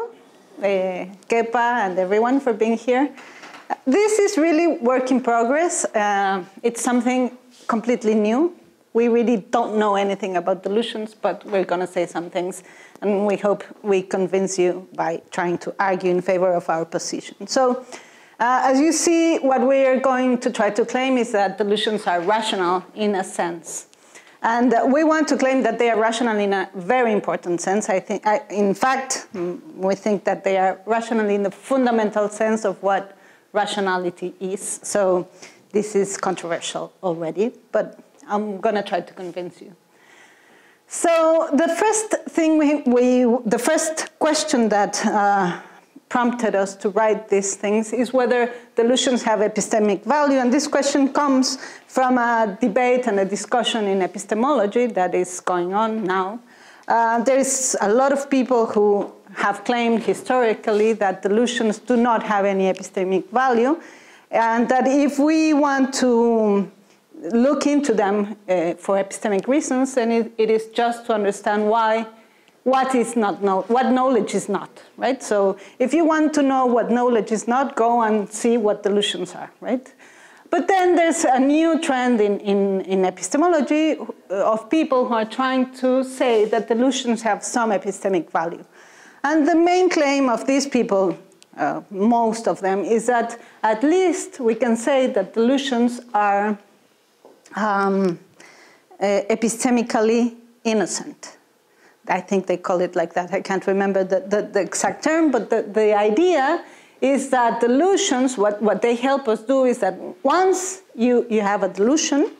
uh, Kepa and everyone for being here. This is really work in progress. Uh, it's something completely new. We really don't know anything about delusions, but we're going to say some things, and we hope we convince you by trying to argue in favor of our position. So, uh, as you see, what we are going to try to claim is that delusions are rational in a sense. And we want to claim that they are rational in a very important sense. I think, I, in fact, mm, we think that they are rational in the fundamental sense of what rationality is. So this is controversial already, but I'm going to try to convince you. So the first thing we, we the first question that uh, prompted us to write these things is whether delusions have epistemic value. And this question comes from a debate and a discussion in epistemology that is going on now. Uh, there is a lot of people who have claimed historically that delusions do not have any epistemic value, and that if we want to look into them uh, for epistemic reasons, then it, it is just to understand why what is not know, what knowledge is not, right? So if you want to know what knowledge is not, go and see what delusions are, right? But then there's a new trend in, in, in epistemology of people who are trying to say that delusions have some epistemic value. And the main claim of these people, uh, most of them, is that at least we can say that delusions are um, uh, epistemically innocent. I think they call it like that. I can't remember the, the, the exact term, but the, the idea is that delusions, what, what they help us do is that once you, you have a delusion,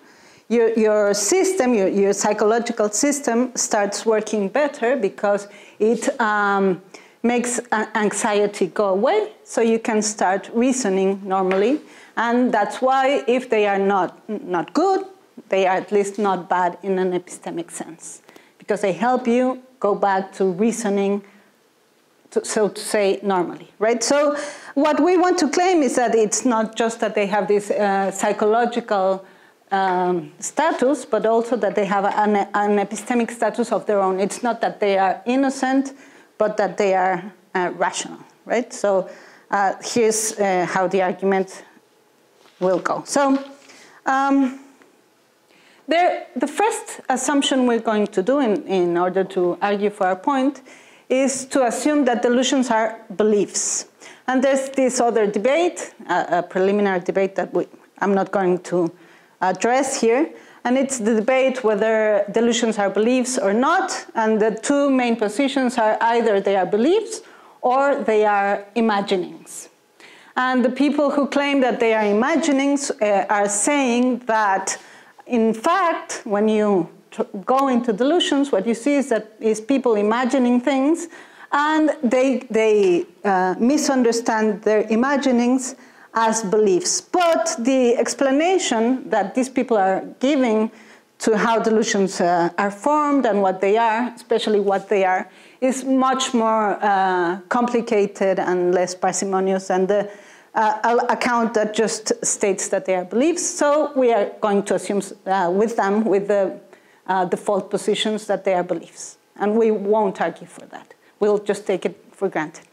your, your system, your, your psychological system starts working better because it um, makes anxiety go away, so you can start reasoning normally. And that's why if they are not, not good, they are at least not bad in an epistemic sense because they help you go back to reasoning, to, so to say, normally, right? So what we want to claim is that it's not just that they have this uh, psychological um, status, but also that they have an, an, epistemic status of their own. It's not that they are innocent, but that they are uh, rational, right? So uh, here's uh, how the argument will go. So um, there, the first assumption we're going to do in, in order to argue for our point is to assume that delusions are beliefs. And there's this other debate, a, a preliminary debate that we, I'm not going to address here, and it's the debate whether delusions are beliefs or not. And the two main positions are either they are beliefs or they are imaginings. And the people who claim that they are imaginings uh, are saying that in fact, when you go into delusions, what you see is that is people imagining things, and they they uh, misunderstand their imaginings as beliefs. But the explanation that these people are giving to how delusions uh, are formed and what they are, especially what they are, is much more uh, complicated and less parsimonious than the uh, account that just states that they are beliefs. So we are going to assume uh, with them, with the uh, default positions, that they are beliefs. And we won't argue for that. We'll just take it for granted.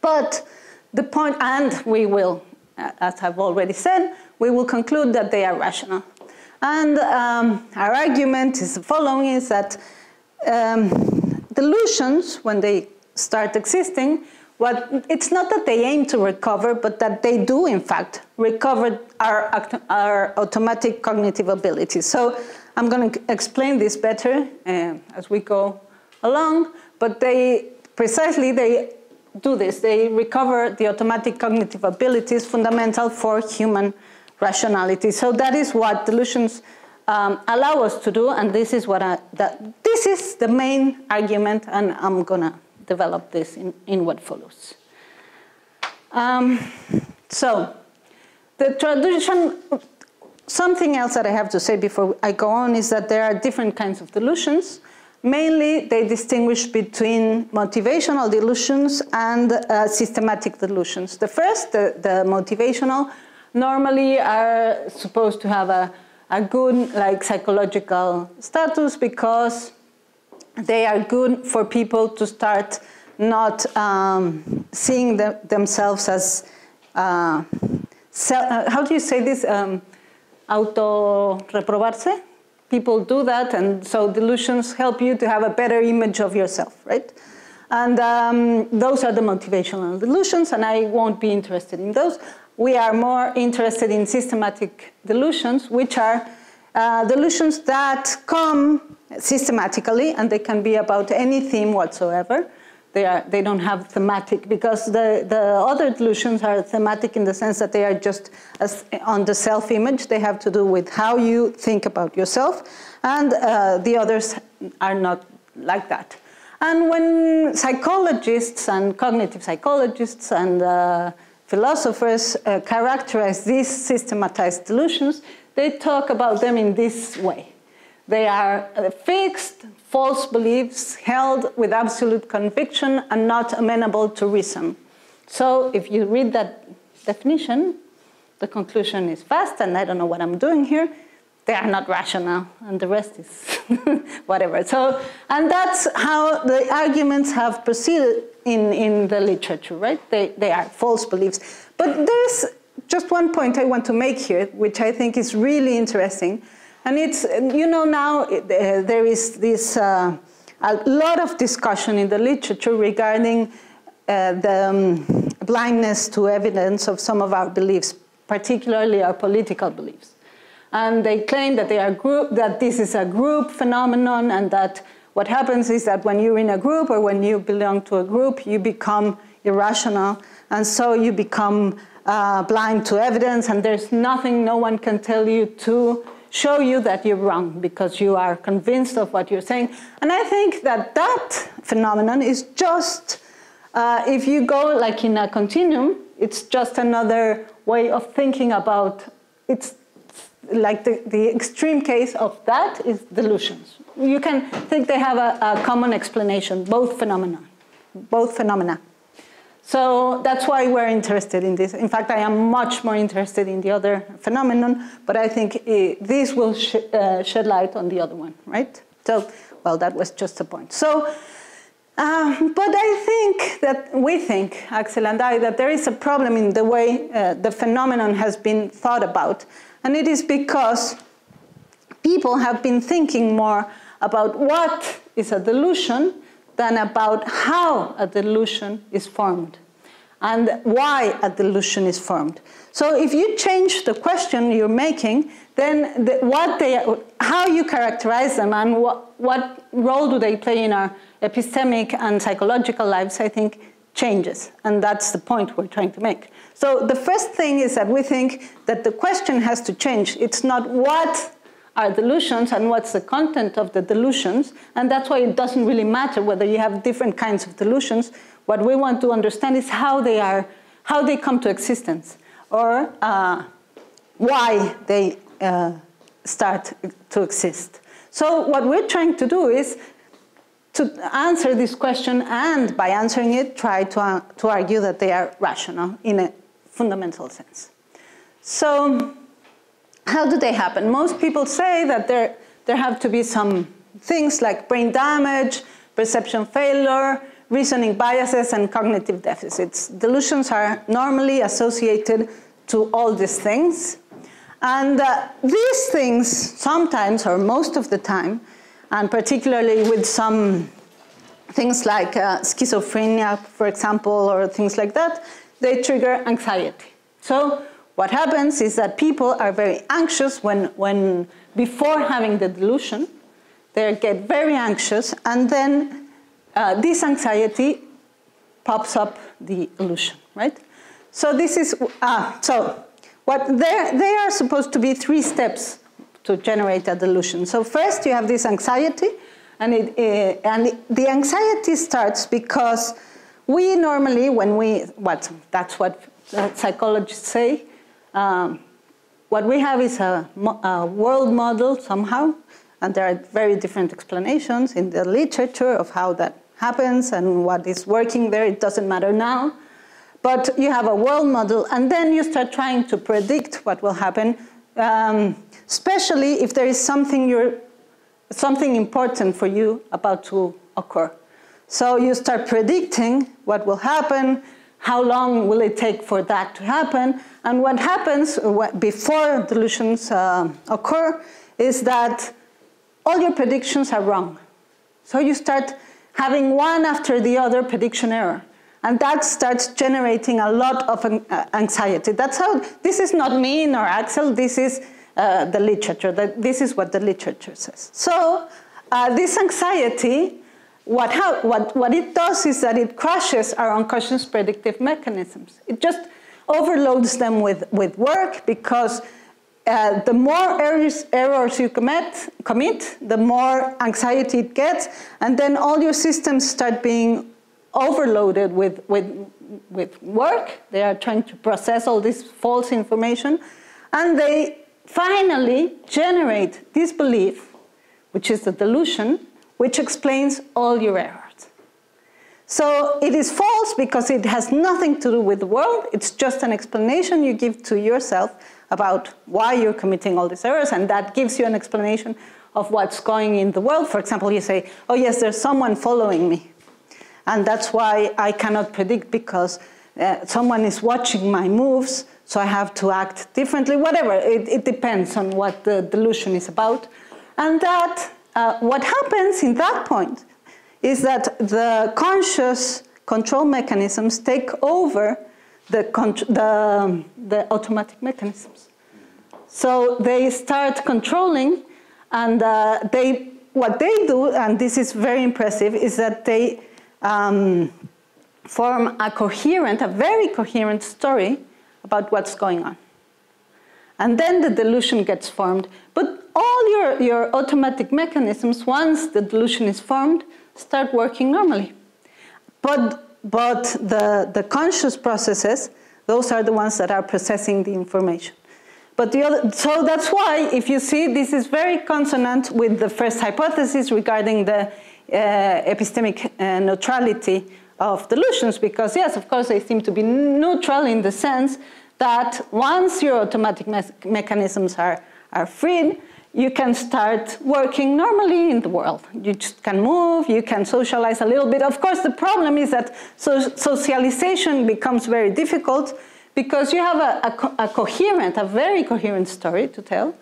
But the point, and we will, uh, as I've already said, we will conclude that they are rational. And um, our argument is the following, is that um, delusions, when they start existing, what, it's not that they aim to recover, but that they do, in fact, recover our, our automatic cognitive abilities. So I'm going to explain this better uh, as we go along, but they precisely they do this. They recover the automatic cognitive abilities fundamental for human rationality. So that is what delusions um, allow us to do, and this is what I, that, this is the main argument, and I'm gonna develop this in, in what follows. Um, so, the tradition, something else that I have to say before I go on is that there are different kinds of delusions. Mainly, they distinguish between motivational delusions and uh, systematic delusions. The first, the, the, motivational, normally are supposed to have a, a good like psychological status because they are good for people to start not um, seeing the, themselves as, uh, uh, how do you say this? Um, auto reprobarse? People do that, and so delusions help you to have a better image of yourself, right? And um, those are the motivational delusions, and I won't be interested in those. We are more interested in systematic delusions, which are uh, delusions that come systematically, and they can be about any theme whatsoever. They, are, they don't have thematic because the, the other delusions are thematic in the sense that they are just as on the self image. They have to do with how you think about yourself, and uh, the others are not like that. And when psychologists and cognitive psychologists and uh, philosophers uh, characterize these systematized delusions, they talk about them in this way. They are uh, fixed, false beliefs held with absolute conviction and not amenable to reason. So if you read that definition, the conclusion is fast, and I don't know what I'm doing here. They are not rational, and the rest is whatever. So, and that's how the arguments have proceeded in, in the literature, right? They, they are false beliefs. But there's just one point I want to make here, which I think is really interesting, and it's, you know, now uh, there is this, uh, a lot of discussion in the literature regarding uh, the um, blindness to evidence of some of our beliefs, particularly our political beliefs. And they claim that, they are group, that this is a group phenomenon and that what happens is that when you're in a group or when you belong to a group, you become irrational. And so you become uh, blind to evidence, and there's nothing no one can tell you to show you that you're wrong because you are convinced of what you're saying. And I think that that phenomenon is just, uh, if you go like in a continuum, it's just another way of thinking about it's like the, the extreme case of that is delusions. You can think they have a, a common explanation, both phenomena, both phenomena. So that's why we're interested in this. In fact, I am much more interested in the other phenomenon, but I think it, this will sh uh, shed light on the other one, right? So, well, that was just a point. So, um, but I think that we think, Axel and I, that there is a problem in the way uh, the phenomenon has been thought about. And it is because people have been thinking more about what is a delusion than about how a delusion is formed and why a delusion is formed. So if you change the question you're making, then the, what they, how you characterize them and what, what role do they play in our epistemic and psychological lives, I think changes. And that's the point we're trying to make. So the first thing is that we think that the question has to change. It's not what are delusions and what's the content of the delusions. And that's why it doesn't really matter whether you have different kinds of delusions. What we want to understand is how they are, how they come to existence, or uh, why they uh, start to exist. So what we're trying to do is to answer this question and by answering it, try to, uh, to argue that they are rational in a fundamental sense. So how do they happen? Most people say that there, there have to be some things like brain damage, perception failure, reasoning biases, and cognitive deficits. Delusions are normally associated to all these things. And uh, these things, sometimes or most of the time, and particularly with some things like uh, schizophrenia, for example, or things like that, they trigger anxiety. So what happens is that people are very anxious when, when before having the delusion, they get very anxious, and then uh, this anxiety pops up the illusion, right? So this is, uh, so what there they are supposed to be three steps to generate a delusion. So first you have this anxiety, and, it, uh, and the anxiety starts because we normally, when we, what, that's what psychologists say, um, what we have is a, a, world model somehow, and there are very different explanations in the literature of how that happens and what is working there. It doesn't matter now. But you have a world model, and then you start trying to predict what will happen, um, especially if there is something, you're, something important for you about to occur. So you start predicting what will happen, how long will it take for that to happen, and what happens before delusions uh, occur is that all your predictions are wrong. So you start having one after the other prediction error. And that starts generating a lot of uh, anxiety. That's how, this is not me nor Axel, this is uh, the literature. This is what the literature says. So uh, this anxiety, what, what, what it does is that it crushes our unconscious predictive mechanisms. It just overloads them with, with work because uh, the more errors, errors you commit, commit, the more anxiety it gets, and then all your systems start being overloaded with, with, with work. They are trying to process all this false information, and they finally generate this belief, which is the delusion, which explains all your errors. So it is false because it has nothing to do with the world. It's just an explanation you give to yourself about why you're committing all these errors, and that gives you an explanation of what's going in the world. For example, you say, oh yes, there's someone following me. And that's why I cannot predict because uh, someone is watching my moves, so I have to act differently, whatever. It, it depends on what the delusion is about. And that, uh, what happens in that point is that the conscious control mechanisms take over the, the, the automatic mechanisms. So they start controlling, and uh, they, what they do, and this is very impressive, is that they um, form a coherent, a very coherent story about what's going on. And then the delusion gets formed. But all your, your automatic mechanisms, once the delusion is formed, start working normally. But, but the, the conscious processes, those are the ones that are processing the information. But the other, so that's why, if you see, this is very consonant with the first hypothesis regarding the uh, epistemic uh, neutrality of delusions because, yes, of course, they seem to be neutral in the sense that once your automatic me mechanisms are, are freed, you can start working normally in the world. You just can move, you can socialize a little bit. Of course, the problem is that so socialization becomes very difficult because you have a, a, co a, coherent, a very coherent story to tell,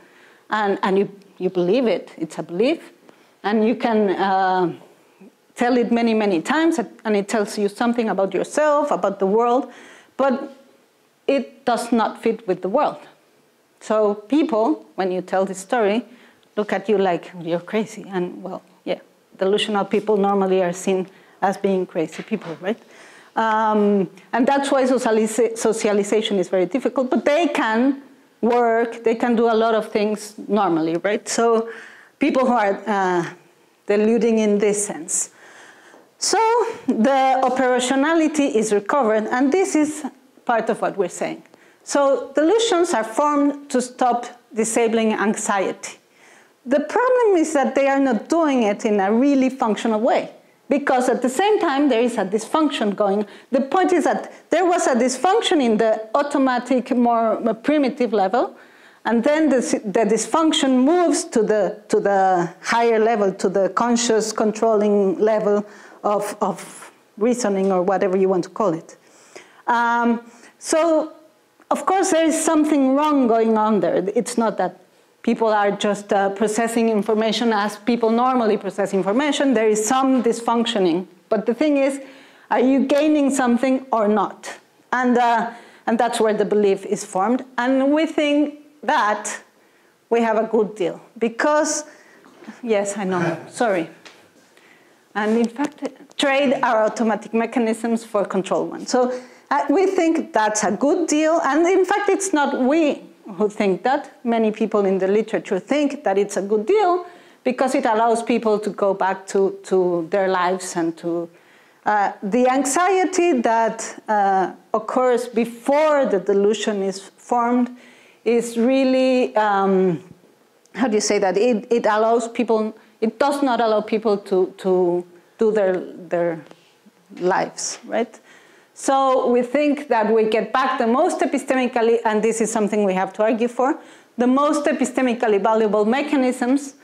and, and you, you believe it, it's a belief, and you can uh, tell it many, many times, and it tells you something about yourself, about the world, but it does not fit with the world. So people, when you tell this story, look at you like you're crazy. And well, yeah, delusional people normally are seen as being crazy people, right? Um, and that's why socialization is very difficult, but they can work, they can do a lot of things normally, right? So people who are uh, deluding in this sense. So the operationality is recovered, and this is part of what we're saying. So delusions are formed to stop disabling anxiety. The problem is that they are not doing it in a really functional way because at the same time there is a dysfunction going. The point is that there was a dysfunction in the automatic, more primitive level, and then the, the dysfunction moves to the, to the higher level, to the conscious controlling level of, of reasoning or whatever you want to call it. Um, so, of course, there is something wrong going on there. It's not that people are just uh, processing information as people normally process information. There is some dysfunctioning. But the thing is, are you gaining something or not? And, uh, and that's where the belief is formed. And we think that we have a good deal. Because, yes, I know, sorry. And in fact, trade are automatic mechanisms for control one. So uh, we think that's a good deal, and in fact, it's not we who think that. Many people in the literature think that it's a good deal because it allows people to go back to, to their lives and to uh, the anxiety that uh, occurs before the delusion is formed is really, um, how do you say that? It, it allows people, it does not allow people to, to do their, their lives, right? So we think that we get back the most epistemically, and this is something we have to argue for, the most epistemically valuable mechanisms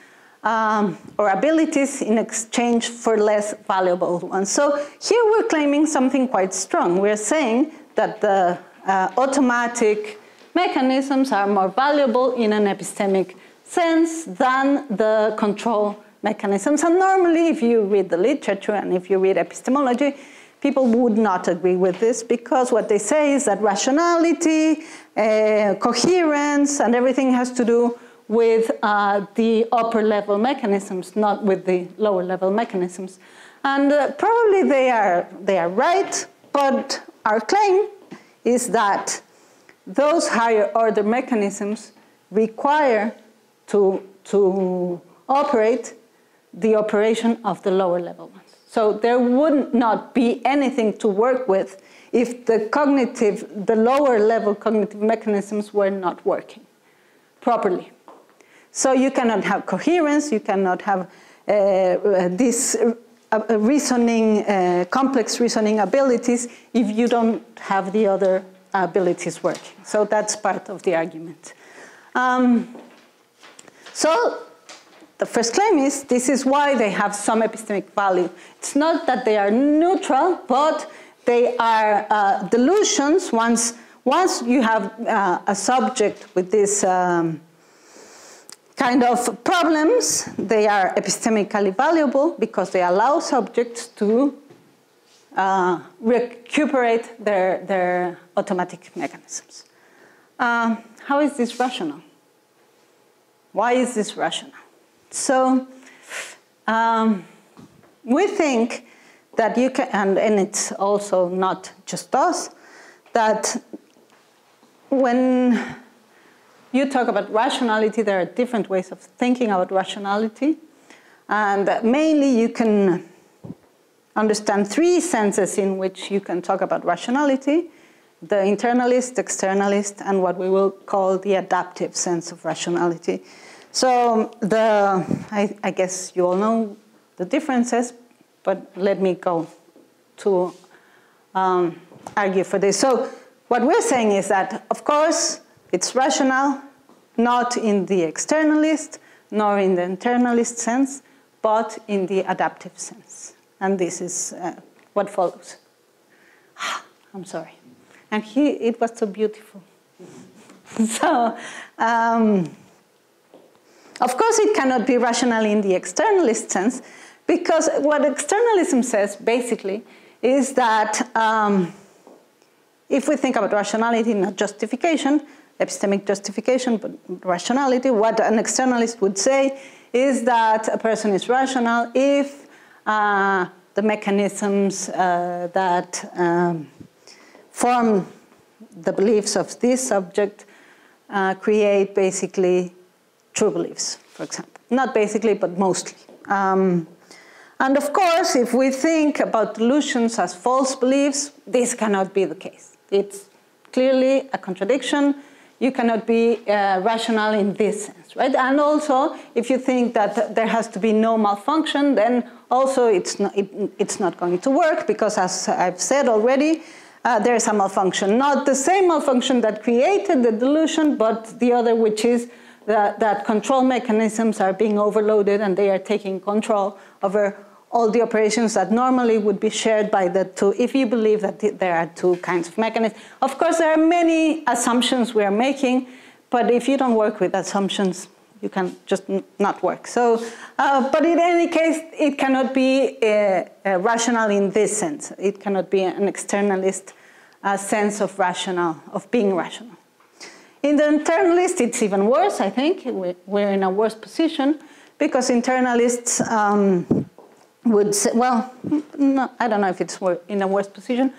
um, or abilities in exchange for less valuable ones. So here we're claiming something quite strong. We're saying that the uh, automatic mechanisms are more valuable in an epistemic sense than the control mechanisms. And normally, if you read the literature and if you read epistemology, people would not agree with this because what they say is that rationality, uh, coherence, and everything has to do with uh, the upper level mechanisms, not with the lower level mechanisms. And uh, probably they are, they are right, but our claim is that those higher order mechanisms require to, to operate the operation of the lower level. So there would not be anything to work with if the cognitive, the lower level cognitive mechanisms were not working properly. So you cannot have coherence, you cannot have uh, uh, this uh, reasoning, uh, complex reasoning abilities if you don't have the other abilities working. So that's part of the argument. Um, so the first claim is this is why they have some epistemic value. It's not that they are neutral, but they are uh, delusions once, once you have uh, a subject with this um, kind of problems, they are epistemically valuable because they allow subjects to uh, recuperate their, their automatic mechanisms. Uh, how is this rational? Why is this rational? So um, we think that you can, and, and it's also not just us, that when you talk about rationality. There are different ways of thinking about rationality. And mainly you can understand three senses in which you can talk about rationality the internalist, externalist, and what we will call the adaptive sense of rationality. So the, I, I guess you all know the differences, but let me go to um, argue for this. So what we're saying is that, of course, it's rational, not in the externalist, nor in the internalist sense, but in the adaptive sense. And this is uh, what follows. I'm sorry. And he, it was so beautiful. so, um, of course, it cannot be rational in the externalist sense, because what externalism says basically is that um, if we think about rationality, not justification, epistemic justification, but rationality. What an externalist would say is that a person is rational if uh, the mechanisms uh, that um, form the beliefs of this subject uh, create basically true beliefs, for example. Not basically, but mostly. Um, and of course, if we think about delusions as false beliefs, this cannot be the case. It's clearly a contradiction you cannot be uh, rational in this sense, right? And also, if you think that there has to be no malfunction, then also it's not, it, it's not going to work because, as I've said already, uh, there is a malfunction. Not the same malfunction that created the delusion, but the other, which is that, that control mechanisms are being overloaded and they are taking control over all the operations that normally would be shared by the two, if you believe that there are two kinds of mechanisms. Of course, there are many assumptions we are making, but if you don't work with assumptions, you can just not work. So, uh, but in any case, it cannot be uh, uh, rational in this sense. It cannot be an externalist uh, sense of rational, of being rational. In the internalist, it's even worse, I think. We're in a worse position because internalists um, would say, well, no, I don't know if it's in a worse position,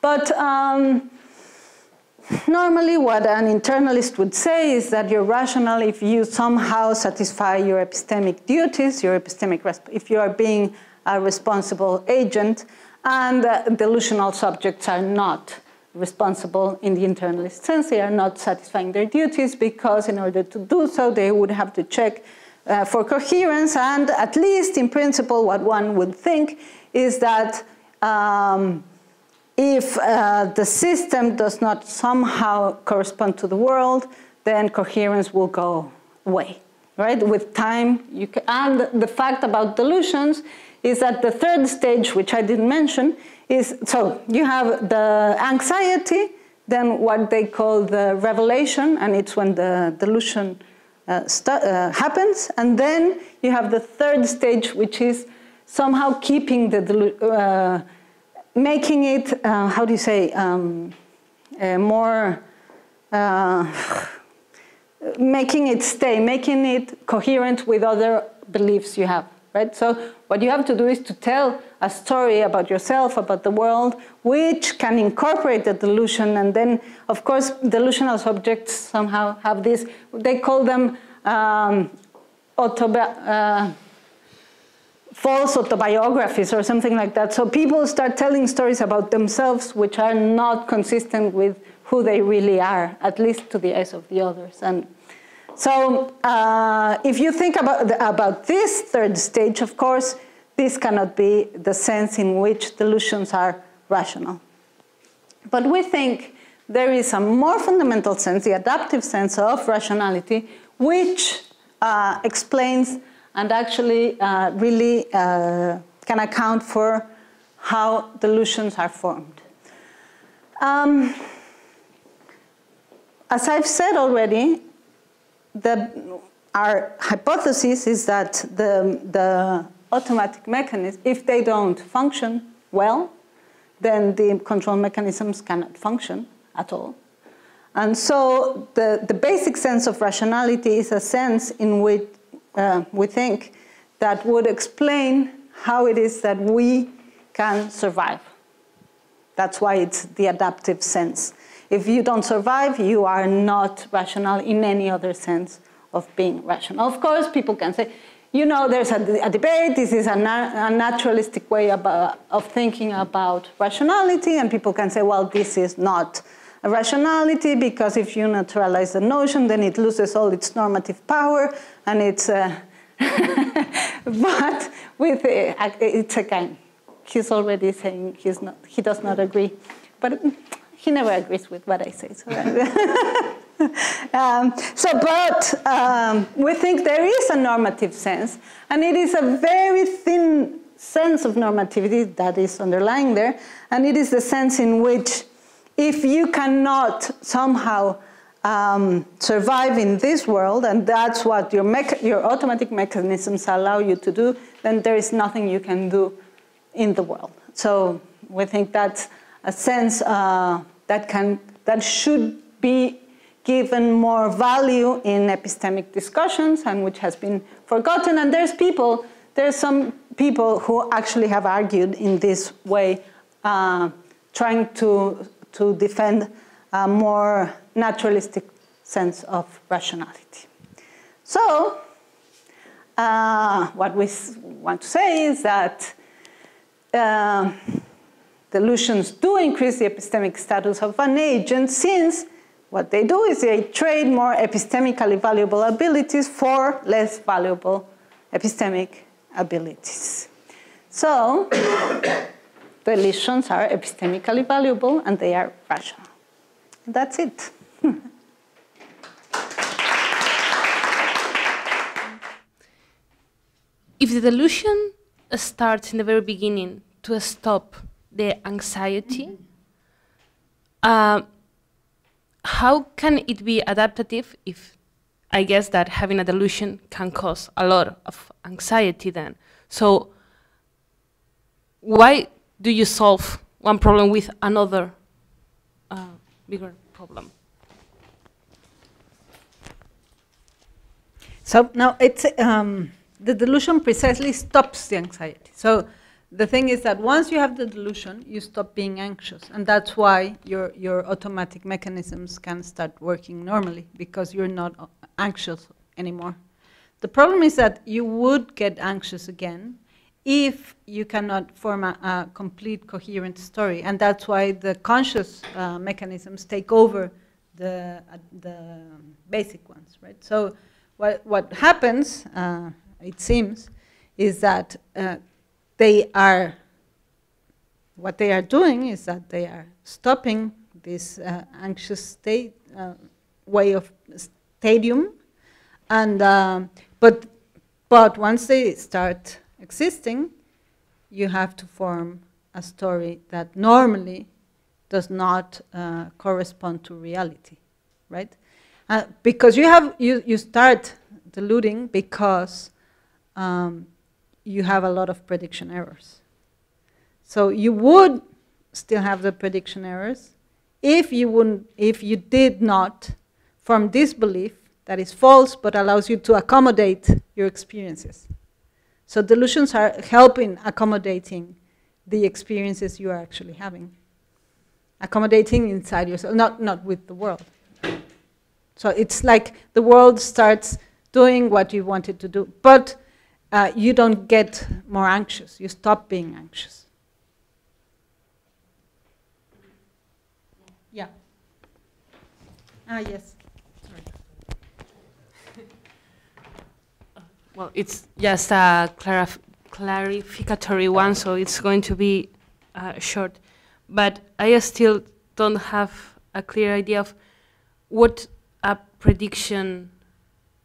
but um, normally what an internalist would say is that you're rational if you somehow satisfy your epistemic duties, your epistemic, if you are being a responsible agent, and uh, delusional subjects are not responsible in the internalist sense. They are not satisfying their duties because in order to do so, they would have to check uh, for coherence, and at least in principle, what one would think is that um, if uh, the system does not somehow correspond to the world, then coherence will go away. right? With time, you can, and the fact about delusions is that the third stage, which I didn't mention, is so you have the anxiety, then what they call the revelation, and it's when the delusion uh, uh, happens, and then you have the third stage, which is somehow keeping the uh, making it uh, how do you say um, uh, more uh, making it stay, making it coherent with other beliefs you have right? So what you have to do is to tell a story about yourself, about the world, which can incorporate the delusion. And then, of course, delusional subjects somehow have this, they call them um, uh, false autobiographies or something like that. So people start telling stories about themselves which are not consistent with who they really are, at least to the eyes of the others. And so uh, if you think about, the, about this third stage, of course, this cannot be the sense in which delusions are rational. But we think there is a more fundamental sense, the adaptive sense of rationality, which uh, explains and actually uh, really uh, can account for how delusions are formed. Um, as I've said already, the, our hypothesis is that the, the automatic mechanism, if they don't function well, then the control mechanisms cannot function at all. And so the, the basic sense of rationality is a sense in which uh, we think that would explain how it is that we can survive. That's why it's the adaptive sense. If you don't survive, you are not rational in any other sense of being rational. Of course, people can say, you know, there's a, a debate, this is a, na a naturalistic way about, of thinking about rationality, and people can say, well, this is not a rationality because if you naturalize the notion, then it loses all its normative power, and it's, uh, but with, uh, it's again, he's already saying he's not, he does not agree. But he never agrees with what I say. So, um, so but um, we think there is a normative sense, and it is a very thin sense of normativity that is underlying there, and it is the sense in which if you cannot somehow um, survive in this world, and that's what your, your automatic mechanisms allow you to do, then there is nothing you can do in the world. So we think that's a sense uh, that, can, that should be given more value in epistemic discussions and which has been forgotten. And there's people, there's some people who actually have argued in this way, uh, trying to, to defend a more naturalistic sense of rationality. So, uh, what we want to say is that uh, delusions do increase the epistemic status of an agent since what they do is they trade more epistemically valuable abilities for less valuable epistemic abilities. So delusions are epistemically valuable and they are rational. That's it. if the delusion starts in the very beginning to stop the anxiety. Uh, how can it be adaptive if I guess that having a delusion can cause a lot of anxiety then? So why do you solve one problem with another uh, bigger problem? So now it's um, the delusion precisely stops the anxiety. So the thing is that once you have the delusion, you stop being anxious. And that's why your, your automatic mechanisms can start working normally because you're not anxious anymore. The problem is that you would get anxious again if you cannot form a, a complete coherent story. And that's why the conscious uh, mechanisms take over the, uh, the basic ones, right? So what, what happens, uh, it seems, is that uh, they are, what they are doing is that they are stopping this uh, anxious state, uh, way of stadium, And, um, but, but once they start existing, you have to form a story that normally does not uh, correspond to reality, right? Uh, because you have you, you start deluding because um, you have a lot of prediction errors. So you would still have the prediction errors if you wouldn't if you did not form this belief that is false but allows you to accommodate your experiences. So delusions are helping accommodating the experiences you are actually having. Accommodating inside yourself, not, not with the world. So it's like the world starts doing what you want it to do, but uh, you don't get more anxious. You stop being anxious. Yeah. Ah, yes. Sorry. Well, it's just a clarif clarificatory one, so it's going to be uh, short. But I still don't have a clear idea of what a prediction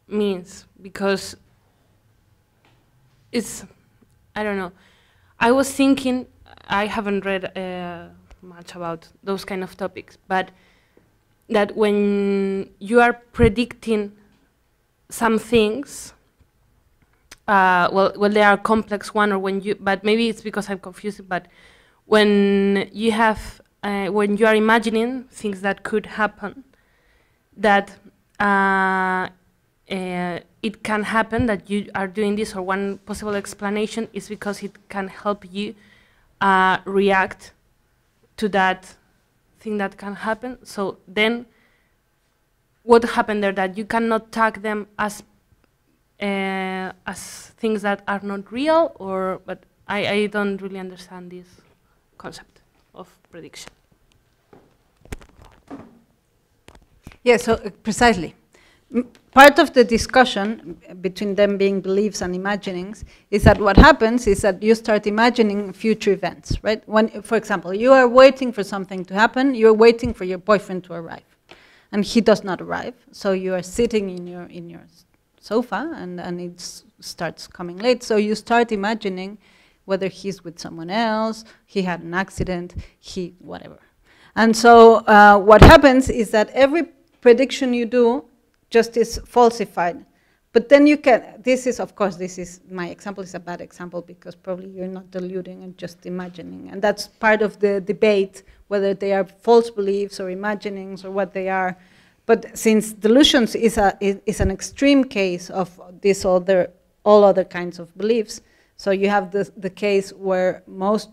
means because it's, I don't know. I was thinking, I haven't read uh, much about those kind of topics, but that when you are predicting some things, uh, well, well, they are complex one, or when you, but maybe it's because I'm confused. But when you have, uh, when you are imagining things that could happen, that uh, it can happen that you are doing this, or one possible explanation is because it can help you uh, react to that thing that can happen. So then, what happened there? That you cannot tag them as uh, as things that are not real, or but I, I don't really understand this concept of prediction. Yeah, so uh, precisely. Part of the discussion between them being beliefs and imaginings is that what happens is that you start imagining future events, right? When, for example, you are waiting for something to happen, you're waiting for your boyfriend to arrive, and he does not arrive, so you are sitting in your in your sofa and, and it starts coming late. So you start imagining whether he's with someone else, he had an accident, he, whatever. And so uh, what happens is that every prediction you do just is falsified. But then you can, this is, of course, this is, my example is a bad example because probably you're not deluding and just imagining. And that's part of the debate, whether they are false beliefs or imaginings or what they are. But since delusions is, a, is, an extreme case of this other, all other kinds of beliefs, so you have the, the case where most,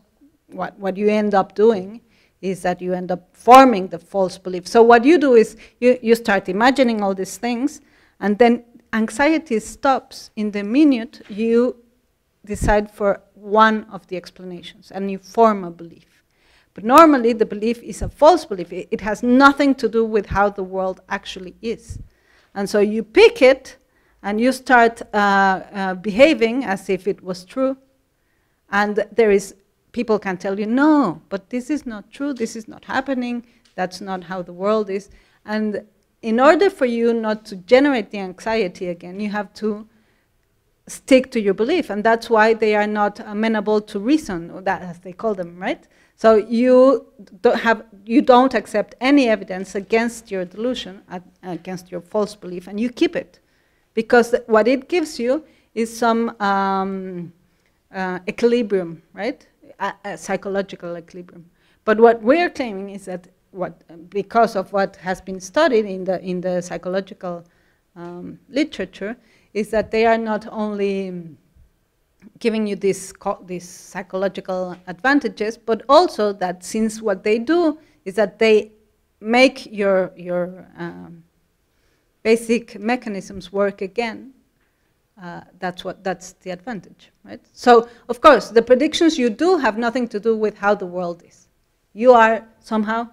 what, what you end up doing is that you end up forming the false belief. So what you do is you, you start imagining all these things, and then anxiety stops in the minute you decide for one of the explanations, and you form a belief. But normally the belief is a false belief. It, it has nothing to do with how the world actually is. And so you pick it and you start uh, uh, behaving as if it was true. And there is, people can tell you, no, but this is not true, this is not happening, that's not how the world is. And in order for you not to generate the anxiety again, you have to stick to your belief. And that's why they are not amenable to reason, or that, as they call them, right? So you don't, have, you don't accept any evidence against your delusion, against your false belief, and you keep it. Because what it gives you is some um, uh, equilibrium, right? A, a, psychological equilibrium. But what we're claiming is that what, because of what has been studied in the, in the psychological um, literature, is that they are not only giving you these, these psychological advantages, but also that since what they do is that they make your, your um, basic mechanisms work again, uh, that's, what, that's the advantage, right? So, of course, the predictions you do have nothing to do with how the world is. You are somehow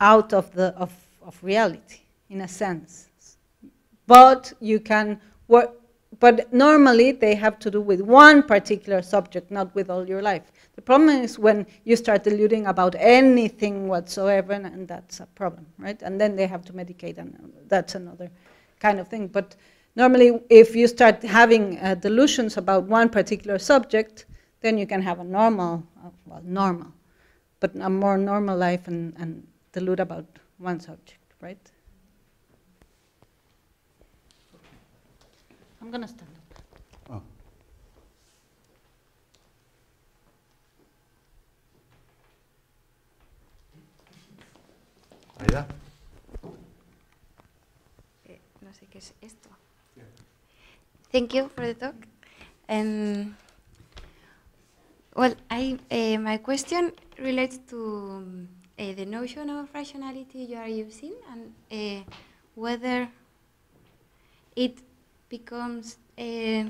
out of, the, of, of reality, in a sense. But you can work, but normally they have to do with one particular subject, not with all your life. The problem is when you start deluding about anything whatsoever, and that's a problem, right? And then they have to medicate, and that's another kind of thing. But Normally, if you start having uh, delusions about one particular subject, then you can have a normal, uh, well, normal, but a more normal life and, and delude about one subject, right? I'm going to stand up. Oh. Aida? Eh, no sé qué es esto. Thank you for the talk. And well, I uh, my question relates to um, uh, the notion of rationality you are using and uh, whether it becomes uh,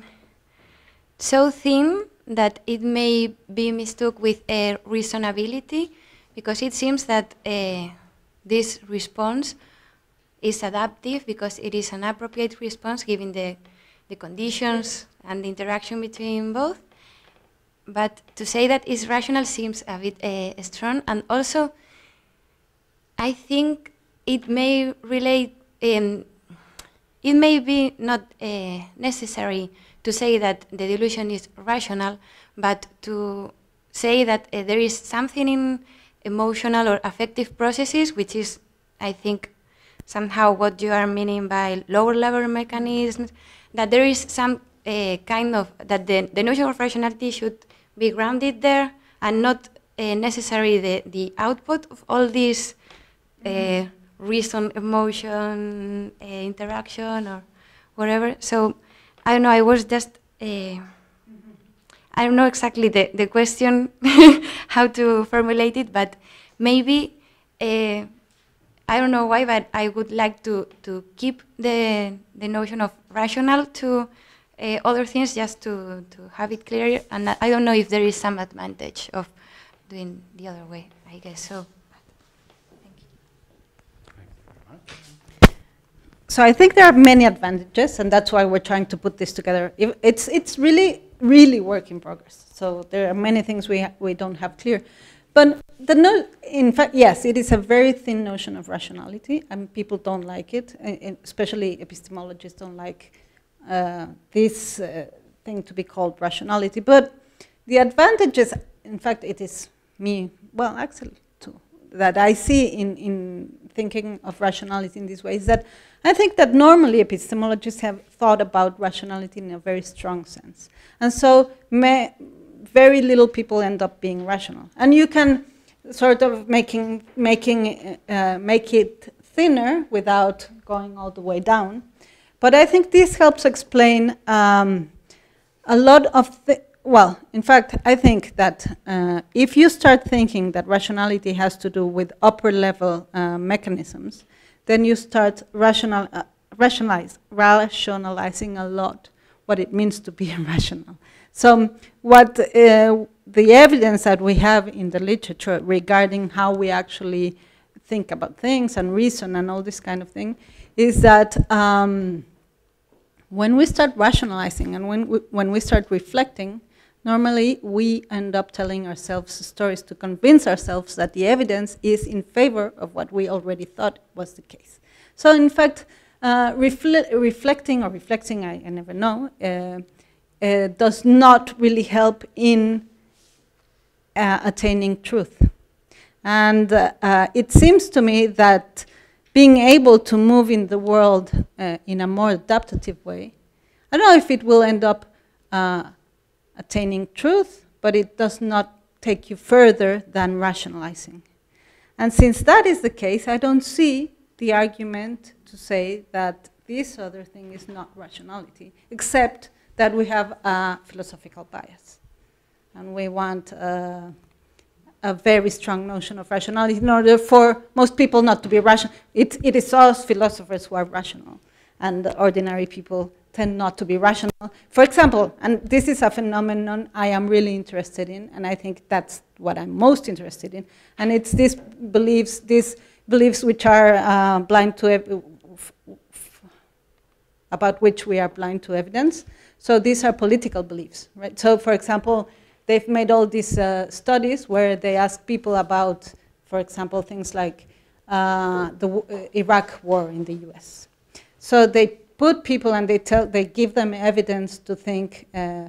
so thin that it may be mistook with a reasonability, because it seems that uh, this response is adaptive because it is an appropriate response given the, the conditions and the interaction between both. But to say that it's rational seems a bit uh, strong, and also I think it may relate. Um, it may be not uh, necessary to say that the delusion is rational, but to say that uh, there is something in emotional or affective processes, which is, I think, somehow what you are meaning by lower level mechanisms, that there is some uh, kind of, that the, the notion of rationality should be grounded there and not uh, necessarily the, the output of all these uh, reason, emotion, uh, interaction, or whatever. So I don't know. I was just uh, I don't know exactly the the question how to formulate it, but maybe uh, I don't know why, but I would like to to keep the the notion of rational to. Uh, other things just to, to have it clear and I don't know if there is some advantage of doing the other way I guess so So I think there are many advantages, and that's why we're trying to put this together. It's, it's really, really work in progress. So there are many things we, we don't have clear. But the no, in fact, yes, it is a very thin notion of rationality, and people don't like it, especially epistemologists don't like uh, this uh, thing to be called rationality. But the advantages, in fact, it is me, well, actually, too, that I see in, in thinking of rationality in this way is that I think that normally epistemologists have thought about rationality in a very strong sense. And so very little people end up being rational. And you can sort of making, making, uh, make it thinner without going all the way down. But I think this helps explain um, a lot of the, well, in fact, I think that uh, if you start thinking that rationality has to do with upper level uh, mechanisms, then you start rational, uh, rationalize, rationalizing a lot what it means to be irrational. So what uh, the evidence that we have in the literature regarding how we actually think about things and reason and all this kind of thing is that um, when we start rationalizing and when we, when we start reflecting, normally we end up telling ourselves stories to convince ourselves that the evidence is in favor of what we already thought was the case. So in fact, uh, refle reflecting or reflecting, I, I never know, uh, uh, does not really help in uh, attaining truth. And uh, uh, it seems to me that being able to move in the world in a more adaptative way, I don't know if it will end up attaining truth, but it does not take you further than rationalizing. And since that is the case, I don't see the argument to say that this other thing is not rationality, except that we have a philosophical bias. And we want a very strong notion of rationality in order for most people not to be rational. It, it is us philosophers who are rational, and ordinary people tend not to be rational. For example, and this is a phenomenon I am really interested in, and I think that's what I'm most interested in, and it's these beliefs, these beliefs which are uh, blind to about which we are blind to evidence. So these are political beliefs, right? So for example, they've made all these uh, studies where they ask people about, for example, things like uh, the uh, Iraq war in the US. So they put people and they tell, they give them evidence to think, uh,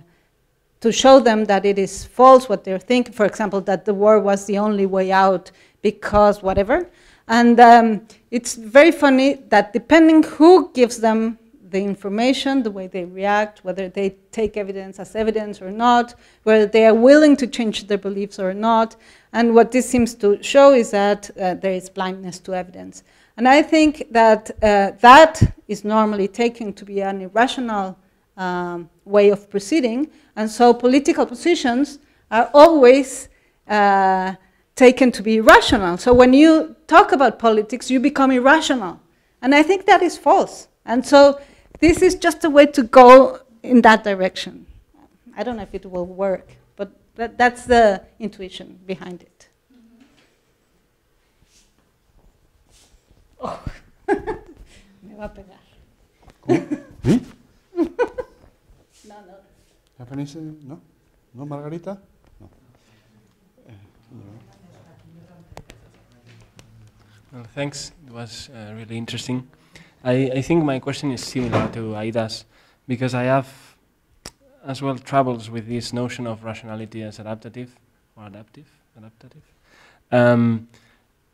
to show them that it is false what they're thinking. For example, that the war was the only way out because whatever. And um, it's very funny that depending who gives them the information, the way they react, whether they take evidence as evidence or not, whether they are willing to change their beliefs or not. And what this seems to show is that uh, there is blindness to evidence. And I think that uh, that is normally taken to be an irrational um, way of proceeding. And so political positions are always uh, taken to be irrational. So when you talk about politics, you become irrational. And I think that is false. And so this is just a way to go in that direction. I don't know if it will work, but that, that's the intuition behind it. Oh. Me va a pegar. ¿Sí? No, no. ¿Japanese? ¿No? ¿No, Margarita? No. Eh, Well, thanks. It was uh, really interesting. I, I think my question is similar to Aida's because I have as well troubles with this notion of rationality as adaptative or adaptive, adaptative. Um,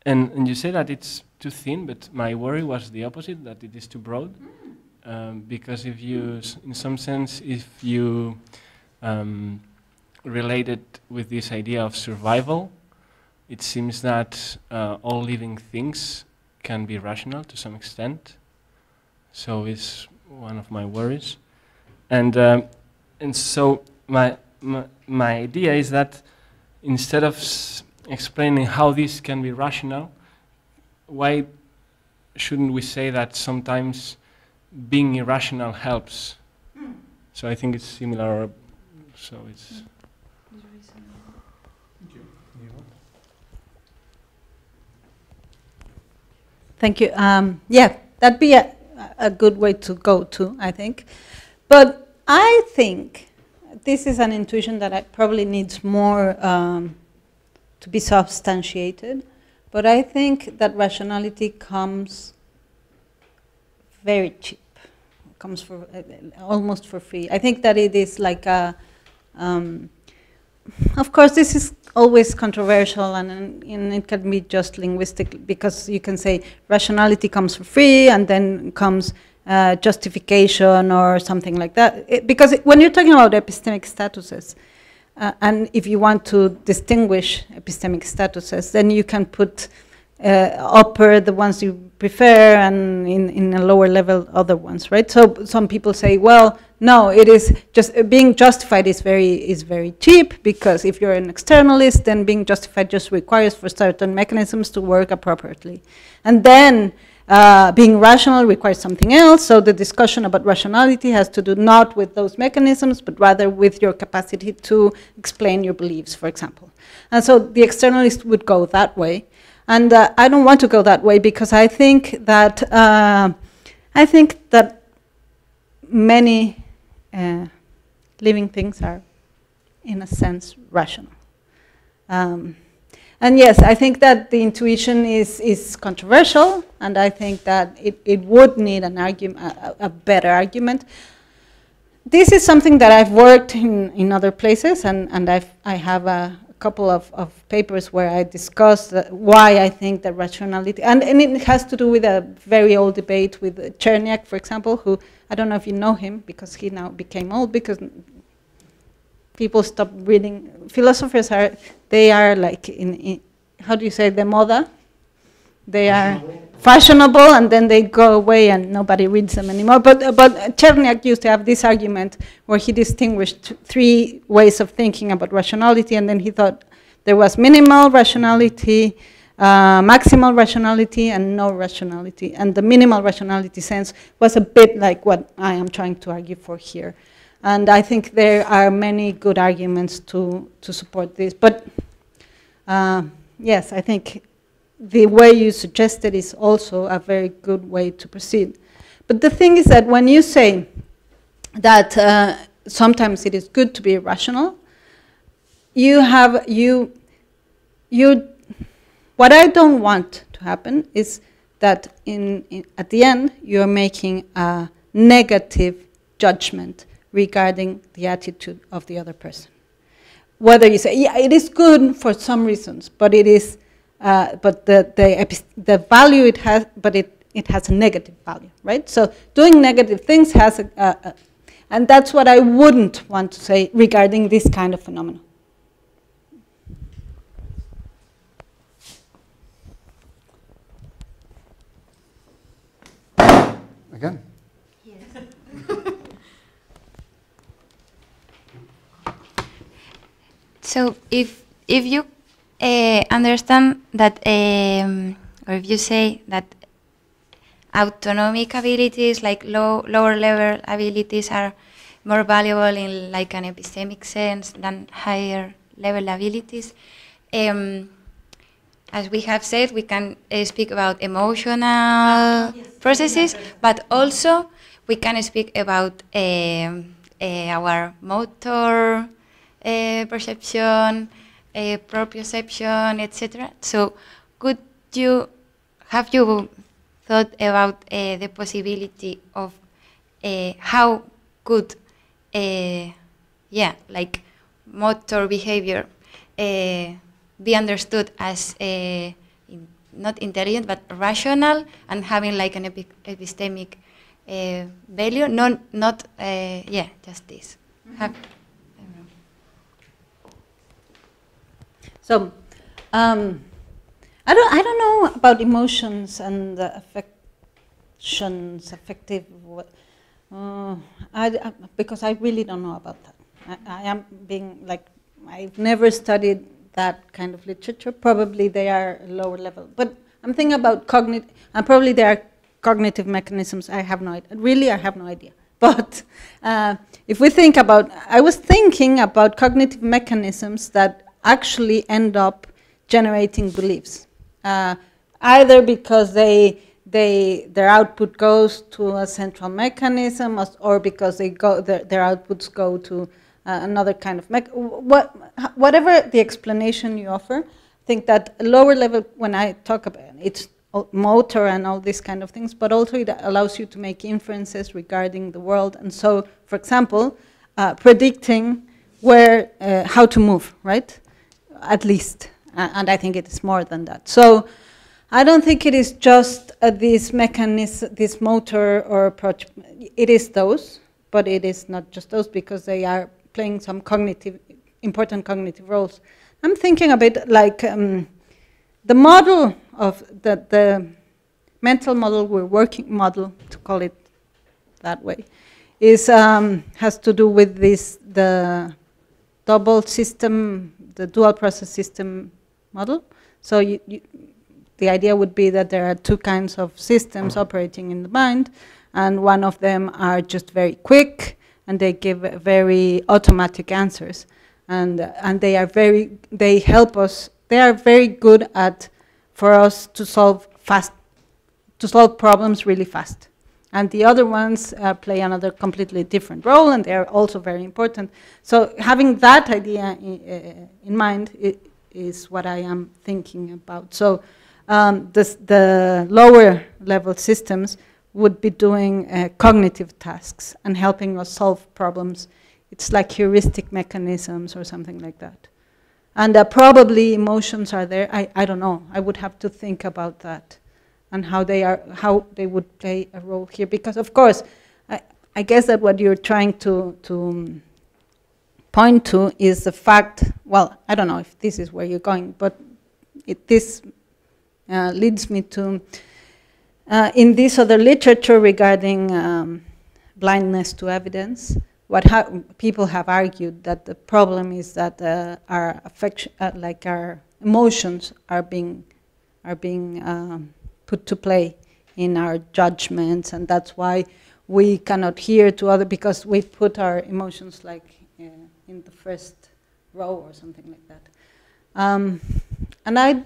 and, and you say that it's too thin, but my worry was the opposite, that it is too broad. Um, because if you, in some sense, if you um, relate it with this idea of survival, it seems that uh, all living things can be rational to some extent. So it's one of my worries, and um, and so my, my my idea is that instead of explaining how this can be rational, why shouldn't we say that sometimes being irrational helps? So I think it's similar. So it's. Thank you. Um, yeah, that'd be a, a good way to go to, I think. But I think this is an intuition that I probably needs more um, to be substantiated. But I think that rationality comes very cheap, comes for uh, almost for free. I think that it is like a. Um, of course, this is always controversial and, and it can be just linguistic because you can say rationality comes for free and then comes uh, justification or something like that. It, because it, when you're talking about epistemic statuses, uh, and if you want to distinguish epistemic statuses, then you can put uh, upper the ones you prefer and in, in a lower level other ones, right? So some people say, well, no, it is just uh, being justified is very is very cheap because if you're an externalist, then being justified just requires for certain mechanisms to work appropriately, and then. Uh, being rational requires something else, so the discussion about rationality has to do not with those mechanisms, but rather with your capacity to explain your beliefs, for example. And so the externalist would go that way. And uh, I don't want to go that way because I think that uh, I think that many uh, living things are, in a sense, rational. Um, and yes, I think that the intuition is, is controversial, and I think that it, it would need an argument, a, a better argument. This is something that I've worked in, in other places, and, and I've, I have a, couple of, of papers where I discuss uh, why I think that rationality, and, and it has to do with a very old debate with Cherniak, for example, who, I don't know if you know him, because he now became old, because people stop reading. Philosophers are, they are like, in, in how do you say, the moda? They are fashionable and then they go away and nobody reads them anymore. But, but Cherniak used to have this argument where he distinguished three ways of thinking about rationality and then he thought there was minimal rationality, uh, maximal rationality, and no rationality. And the minimal rationality sense was a bit like what I am trying to argue for here. And I think there are many good arguments to, to support this. But uh, yes, I think the way you suggested is also a very good way to proceed. But the thing is that when you say that uh, sometimes it is good to be rational, you have, you, you, what I don't want to happen is that in, in at the end you're making a negative judgment regarding the attitude of the other person. Whether you say, yeah, it is good for some reasons, but it is, uh, but the, the, the value it has, but it, it has a negative value, right? So doing negative things has a, a, a and that's what I wouldn't want to say regarding this kind of phenomenon. Again. Yes. so if if you uh, understand that, um, or if you say that autonomic abilities, like low lower level abilities, are more valuable in like an epistemic sense than higher level abilities. Um, as we have said, we can uh, speak about emotional yes. processes, but also we can speak about uh, our motor uh, perception, proprioception, etc. So, could you have you thought about uh, the possibility of uh, how could, uh, yeah, like motor behavior be understood as in, not intelligent but rational and having like an epi epistemic value, not not yeah, just this. Mm -hmm. have, So, um, I don't, I don't know about emotions and uh, affections, affective. Uh, I, I, because I really don't know about that. I, I, am being like I've never studied that kind of literature. Probably they are lower level, but I'm thinking about cognitive. And probably there are cognitive mechanisms. I have no idea. Really, I have no idea. But uh, if we think about, I was thinking about cognitive mechanisms that actually end up generating beliefs. Uh, either because they, they, their output goes to a central mechanism or because they go, their, their outputs go to uh, another kind of mech what, whatever the explanation you offer, I think that lower level, when I talk about it, it's motor and all these kind of things, but also it allows you to make inferences regarding the world. And so, for example, uh, predicting where, uh, how to move, right? At least, and I think it is more than that. So I don't think it is just uh, this mechanism, this motor or approach. It is those, but it is not just those because they are playing some cognitive, important cognitive roles. I'm thinking a bit like um, the model of the, the mental model we're working model to call it that way is um, has to do with this the double system the dual process system model. So you, you, the idea would be that there are two kinds of systems mm-hmm. operating in the mind, and one of them are just very quick, and they give very automatic answers, and and they are very they help us. They are very good at for us to solve fast, to solve problems really fast. And the other ones uh, play another completely different role, and they're also very important. So having that idea in, uh, in mind is what I am thinking about. So um, this, the lower level systems would be doing uh, cognitive tasks and helping us solve problems. It's like heuristic mechanisms or something like that. And uh, probably emotions are there. I, I don't know. I would have to think about that and how they are how they would play a role here. Because of course I, I guess that what you're trying to to um, point to is the fact well I don't know if this is where you're going but it, this uh, leads me to uh, in this other literature regarding um, blindness to evidence what ha people have argued that the problem is that uh, our affection uh, like our emotions are being are being um, put to play in our judgments, and that's why we cannot hear to other because we put our emotions like uh, in the first row or something like that. Um, and I,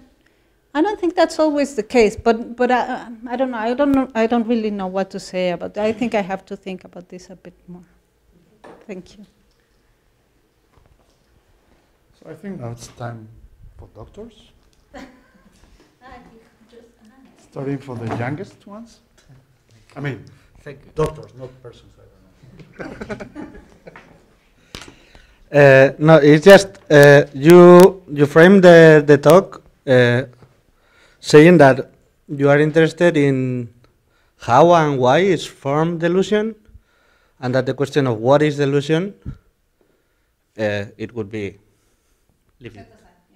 I don't think that's always the case, but but I, I don't know. I don't know. I don't really know what to say about. That. I think I have to think about this a bit more. Thank you. So I think now it's time for doctors. Starting for the youngest ones. I mean, Thank you. Doctors, not persons. I don't know. Uh, no, it's just uh, you you frame the the talk uh, saying that you are interested in how and why is formed delusion, and that the question of what is delusion, uh, it would be leave it,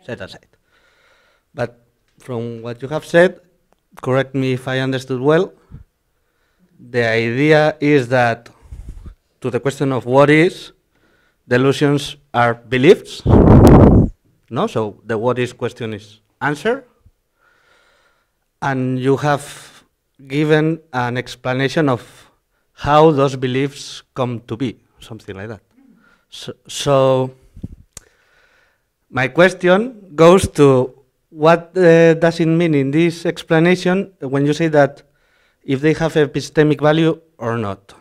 set aside. But from what you have said, correct me if I understood well. The idea is that to the question of what is, delusions are beliefs. No, so the what is question is answer. And you have given an explanation of how those beliefs come to be, something like that. So, so my question goes to what uh, does it mean in this explanation when you say that if they have epistemic value or not?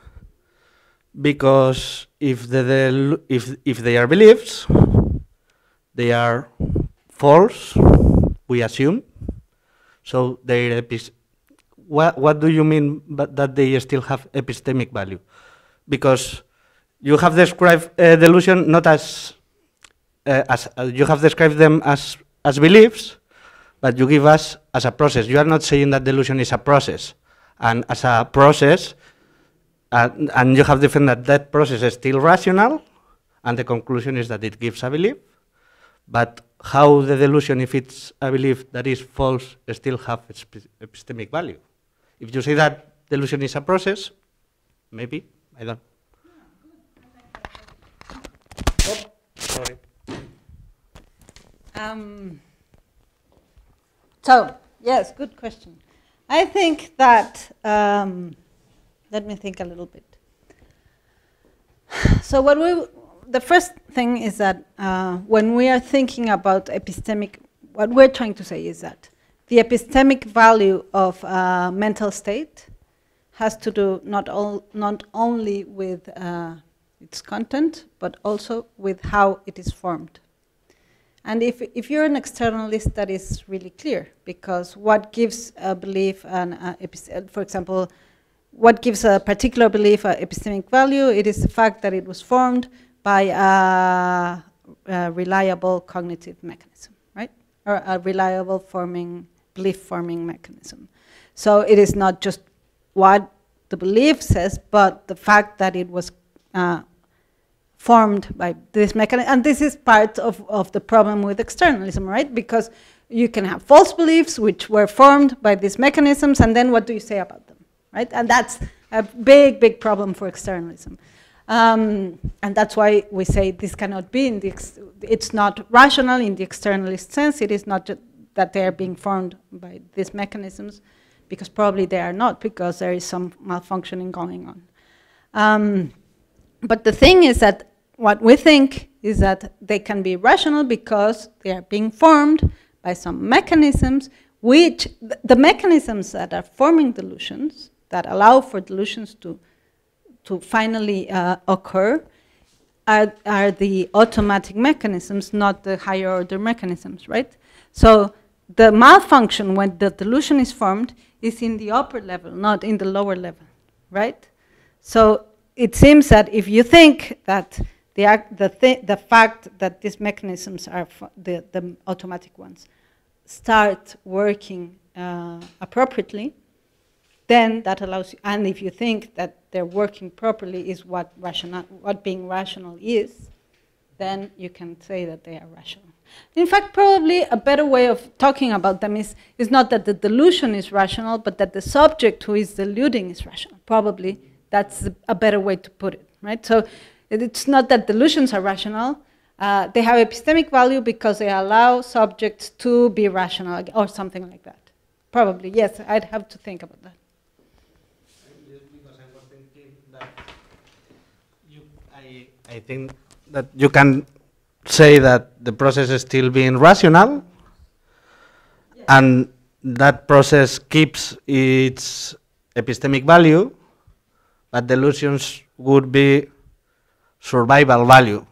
because if the, if if they are beliefs, they are false. We assume. So epis. What what do you mean that they still have epistemic value? Because you have described uh, delusion not as uh, as uh, you have described them as as beliefs, but you give us as a process. You are not saying that delusion is a process, and as a process, and, and you have defined that that process is still rational, and the conclusion is that it gives a belief. But how the delusion, if it's a belief that is false, still have epistemic value? If you say that delusion is a process, maybe, I don't. Oh, sorry. Um, so, yes, good question. I think that, um, let me think a little bit. So, what we, the first thing is that uh, when we are thinking about epistemic, what we're trying to say is that the epistemic value of uh, mental state has to do not, all, not only with uh, its content, but also with how it is formed. And if, if you're an externalist, that is really clear, because what gives a belief, an, uh, for example, what gives a particular belief an epistemic value, it is the fact that it was formed by a, a reliable cognitive mechanism, right? Or a reliable forming, belief forming mechanism. So it is not just what the belief says, but the fact that it was uh, formed by this mechanism. And this is part of, of the problem with externalism, right? Because you can have false beliefs which were formed by these mechanisms, and then what do you say about them, right? And that's a big, big problem for externalism. Um, and that's why we say this cannot be in the, it's not rational in the externalist sense. It is not that they are being formed by these mechanisms, because probably they are not, because there is some malfunctioning going on. Um, but the thing is that what we think is that they can be rational because they are being formed by some mechanisms which the mechanisms that are forming delusions that allow for delusions to to finally uh, occur are, are the automatic mechanisms, not the higher order mechanisms, right? So the malfunction when the delusion is formed is in the upper level, not in the lower level, right? So it seems that if you think that the, act, the, the fact that these mechanisms are the, the automatic ones start working uh, appropriately, then that allows you, and if you think that they're working properly is what, rational, what being rational is, then you can say that they are rational. In fact, probably a better way of talking about them is, is not that the delusion is rational, but that the subject who is deluding is rational. Probably that's a better way to put it, right? So it's not that delusions are rational. Uh, they have epistemic value because they allow subjects to be rational or something like that. Probably, yes, I'd have to think about that. because I was thinking that you, I, I think that you can say that the process is still being rational, and that process keeps its epistemic value, but delusions would be survival value.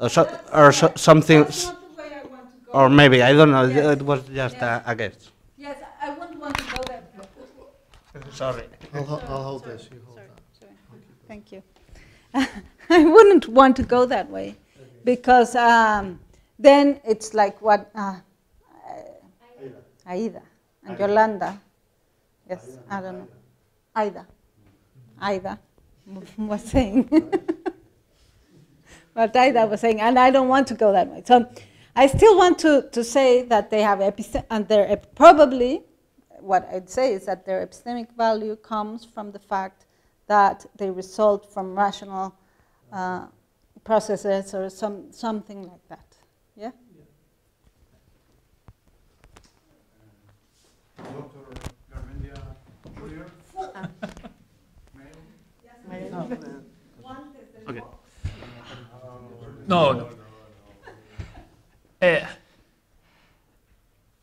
Or, so, or so, something, s- or maybe, I don't know, Yes. it was just Yes. a, a guess. Yes, I wouldn't want to go there. Sorry. I'll, ho- I'll hold this. You hold Sorry, that. sorry. Thank you. I wouldn't want to go that way because um, then it's like what uh, Aida and Aida. Yolanda. Yes, I don't know. Aida. Aida was saying. what Aida was saying, and I don't want to go that way. So I still want to, to say that they have episte- and their ep- probably what I'd say is that their epistemic value comes from the fact that they result from rational uh, processes or some, something like that. Yeah? Dr. Garmendia Julier? Okay. No. Uh,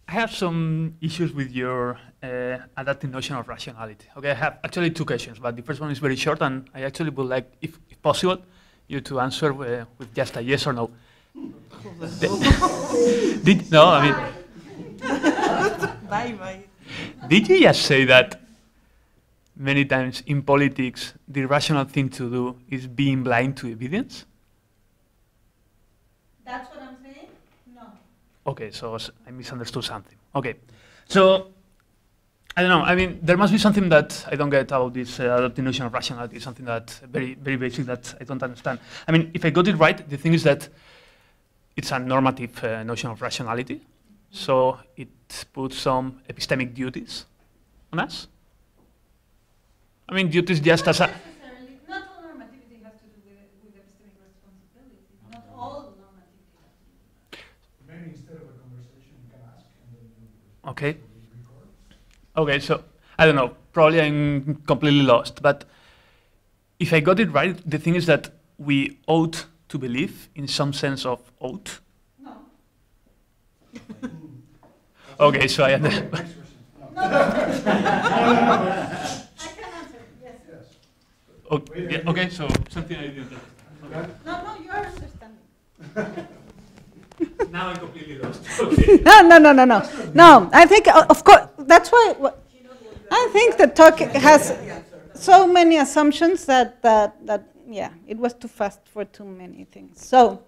I have some issues with your uh, adaptive notion of rationality. Okay, I have actually two questions, but the first one is very short, and I actually would like, if, if possible, you to answer uh, with just a yes or no. Did, no, I mean, Bye bye. did you just say that many times in politics the rational thing to do is being blind to evidence? That's what I'm saying? No. Okay, so I misunderstood something. Okay, so I don't know. I mean, there must be something that I don't get about this uh, adaptive notion of rationality. Something that very, very basic that I don't understand. I mean, if I got it right, the thing is that it's a normative uh, notion of rationality. So it puts some epistemic duties on us. I mean, duties just as a not all normativity has to do with, with epistemic responsibility. Not all normativity has to do Maybe instead of a conversation, you can ask and then you okay. Okay, so I don't know. Probably I'm completely lost. But if I got it right, the thing is that we ought to believe in some sense of ought. No. Okay, so I understand. Next question. I can answer, yes. Yes. Okay, yeah, okay, so something I didn't Okay. No, no, you are understanding. Now I'm completely lost. Okay. No, no, no, no, no. No, I think, uh, of course, that's why, wha- I think the talk has so many assumptions that, that, that, yeah, it was too fast for too many things. So,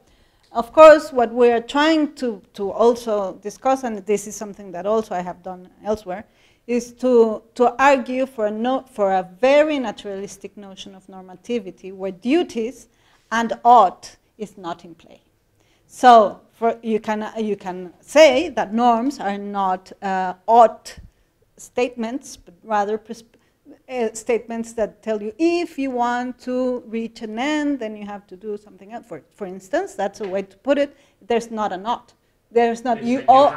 of course, what we are trying to, to also discuss, and this is something that also I have done elsewhere, is to, to argue for a, no, for a very naturalistic notion of normativity where duties and ought is not in play. So for, you, can, you can say that norms are not uh, ought statements, but rather uh, statements that tell you if you want to reach an end, then you have to do something else. For, for instance, that's a way to put it. There's not a not. There's not you. all,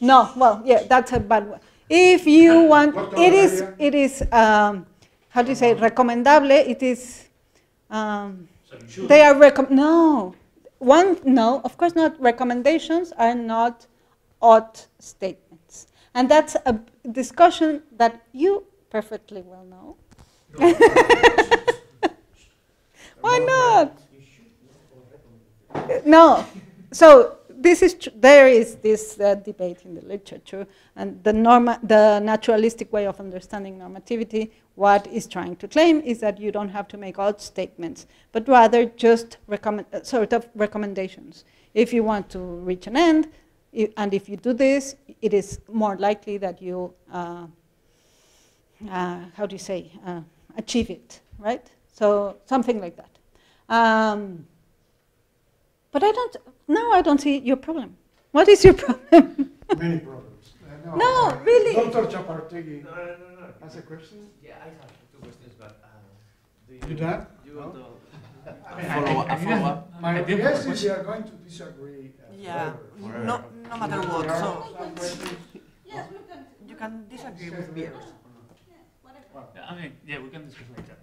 no, well, yeah, that's a bad one. If you want, it is, it is, um, how do you say, recomendable. It is. Um, they are no. One no, of course not. Recommendations are not ought statements, and that's a discussion that you perfectly well know. Why not? No. So this is there is this uh, debate in the literature, and the norma- the naturalistic way of understanding normativity. What is trying to claim is that you don't have to make out statements, but rather just recommend uh, sort of recommendations. If you want to reach an end, and if you do this, it is more likely that you uh, uh, how do you say, uh, achieve it, right? So something like that. Um, but I don't, now I don't see your problem. What is your problem? Many problems. Uh, No, uh, really. Dr. Txapartegi No, no, no, no. has a question. Yeah, I have two questions, but uh, do You don't? You No? want to I mean, follow up? A follow up? My I guess have is they are going to disagree. uh, Yeah, forever. no, no matter There what. So yes, we can. you can disagree with me. Yeah, I mean, yeah, we can discuss later.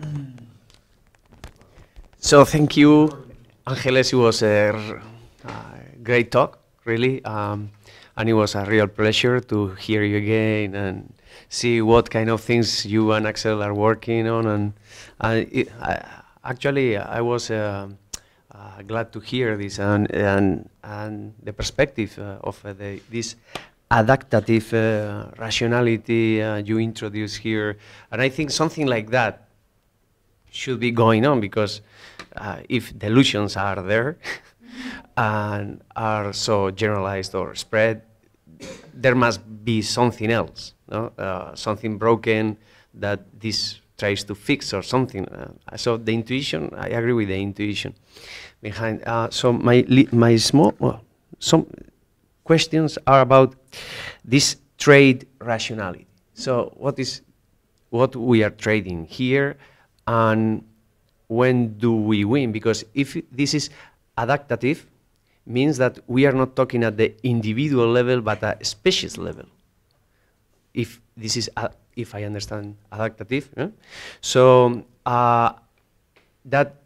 So thank you, Angeles. It was a great talk, really, um, and it was a real pleasure to hear you again and see what kind of things you and Axel are working on. And, it, I, actually, I was uh, uh, glad to hear this and and, and the perspective uh, of uh, the, this adaptative uh, rationality uh, you introduce here, and I think something like that should be going on because uh, if delusions are there and are so generalized or spread, there must be something else, no? uh, something broken that this tries to fix or something. Uh, so the intuition, I agree with the intuition behind. Uh, so my my small well, some questions are about this trade rationality. So what is what we are trading here, and when do we win? Because if this is adaptative, means that we are not talking at the individual level, but at species level. If this is, a, if I understand adaptative, eh? so uh, that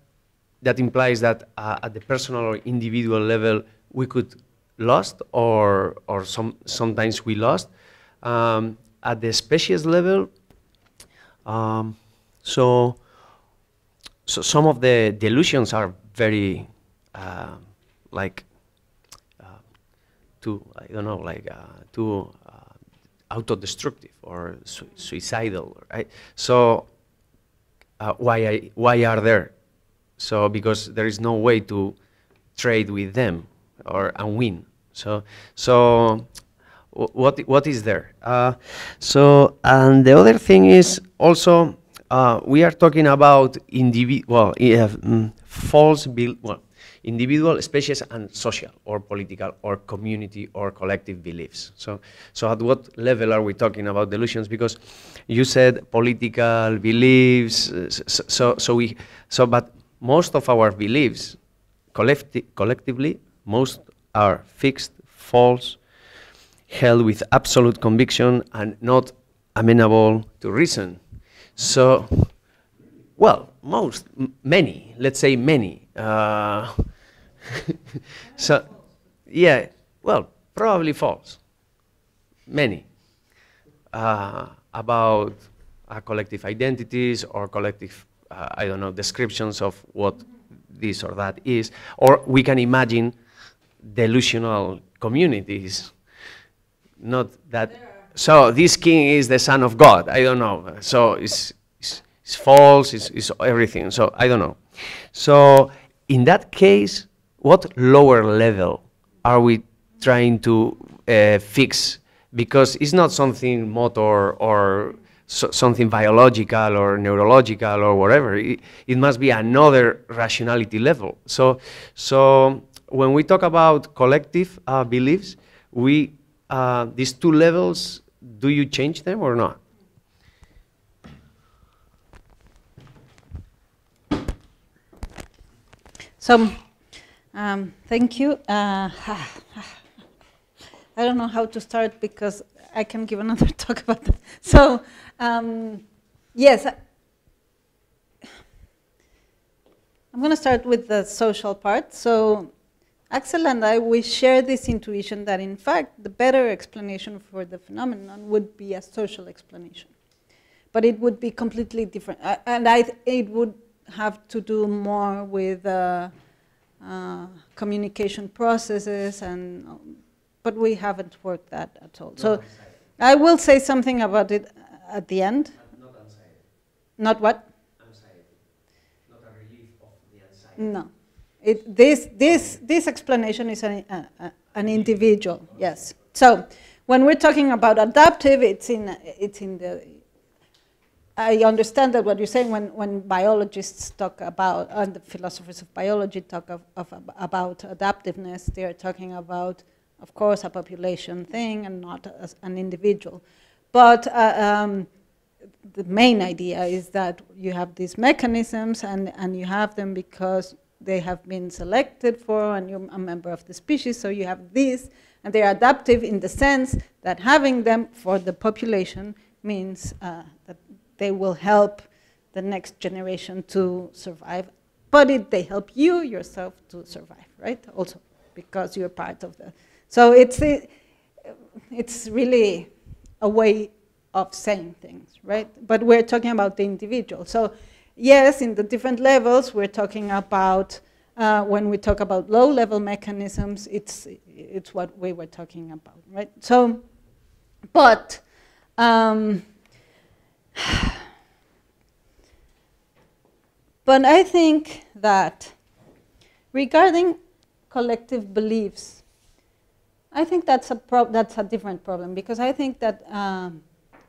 that implies that uh, at the personal or individual level we could lost or or some sometimes we lost. Um, at the species level, um, so so some of the delusions are very uh, like uh, too I don't know like uh, too uh, autodestructive or su suicidal, right? So uh, why I, why are there? So because there is no way to trade with them or and win. So so wh- what what is there? So and the other thing is also uh, we are talking about individual well yeah, mm, false bel well individual, species, and social or political or community or collective beliefs. So so at what level are we talking about delusions? Because you said political beliefs. uh, s- s- So so we so but most of our beliefs collectivi- collectively most are fixed, false, held with absolute conviction and not amenable to reason. So, well, most, many, let's say many. Uh, so, yeah, well, probably false. Many. Uh, about uh, collective identities or collective, uh, I don't know, descriptions of what this or that is. Or we can imagine delusional communities. Not that. So this king is the son of God. I don't know. So it's, it's, it's false. It's, it's everything. So I don't know. So in that case, what lower level are we trying to uh, fix? Because it's not something motor or so, something biological or neurological or whatever. It, it must be another rationality level. So, so when we talk about collective uh, beliefs, we uh, these two levels, do you change them or not? So, um, thank you. Uh, I don't know how to start because I can give another talk about that. So, um, yes, I'm going to start with the social part. So, Axel and I, we share this intuition that, in fact, the better explanation for the phenomenon would be a social explanation. But it would be completely different. Uh, and I, it would have to do more with uh, uh, communication processes, and, um, but we haven't worked that at all. So I will say something about it at the end. Not anxiety. Not what? Anxiety. Not a relief of the anxiety. No. It, this, this, this explanation is an, uh, an individual, yes. So when we're talking about adaptive, it's in, it's in the, I understand that what you're saying when, when biologists talk about, and the philosophers of biology talk of, of, about adaptiveness, they're talking about, of course, a population thing and not an individual. But uh, um, the main idea is that you have these mechanisms and, and you have them because they have been selected for and you're a member of the species, so you have these, and they're adaptive in the sense that having them for the population means uh, that they will help the next generation to survive, but it, they help you yourself to survive, right? Also, because you're part of the. So it's, a, it's really a way of saying things, right? But we're talking about the individual. So, yes, in the different levels, we're talking about, uh, when we talk about low level mechanisms, it's, it's what we were talking about, right? So, But um, but I think that regarding collective beliefs, I think that's a that's a different problem because I think that um,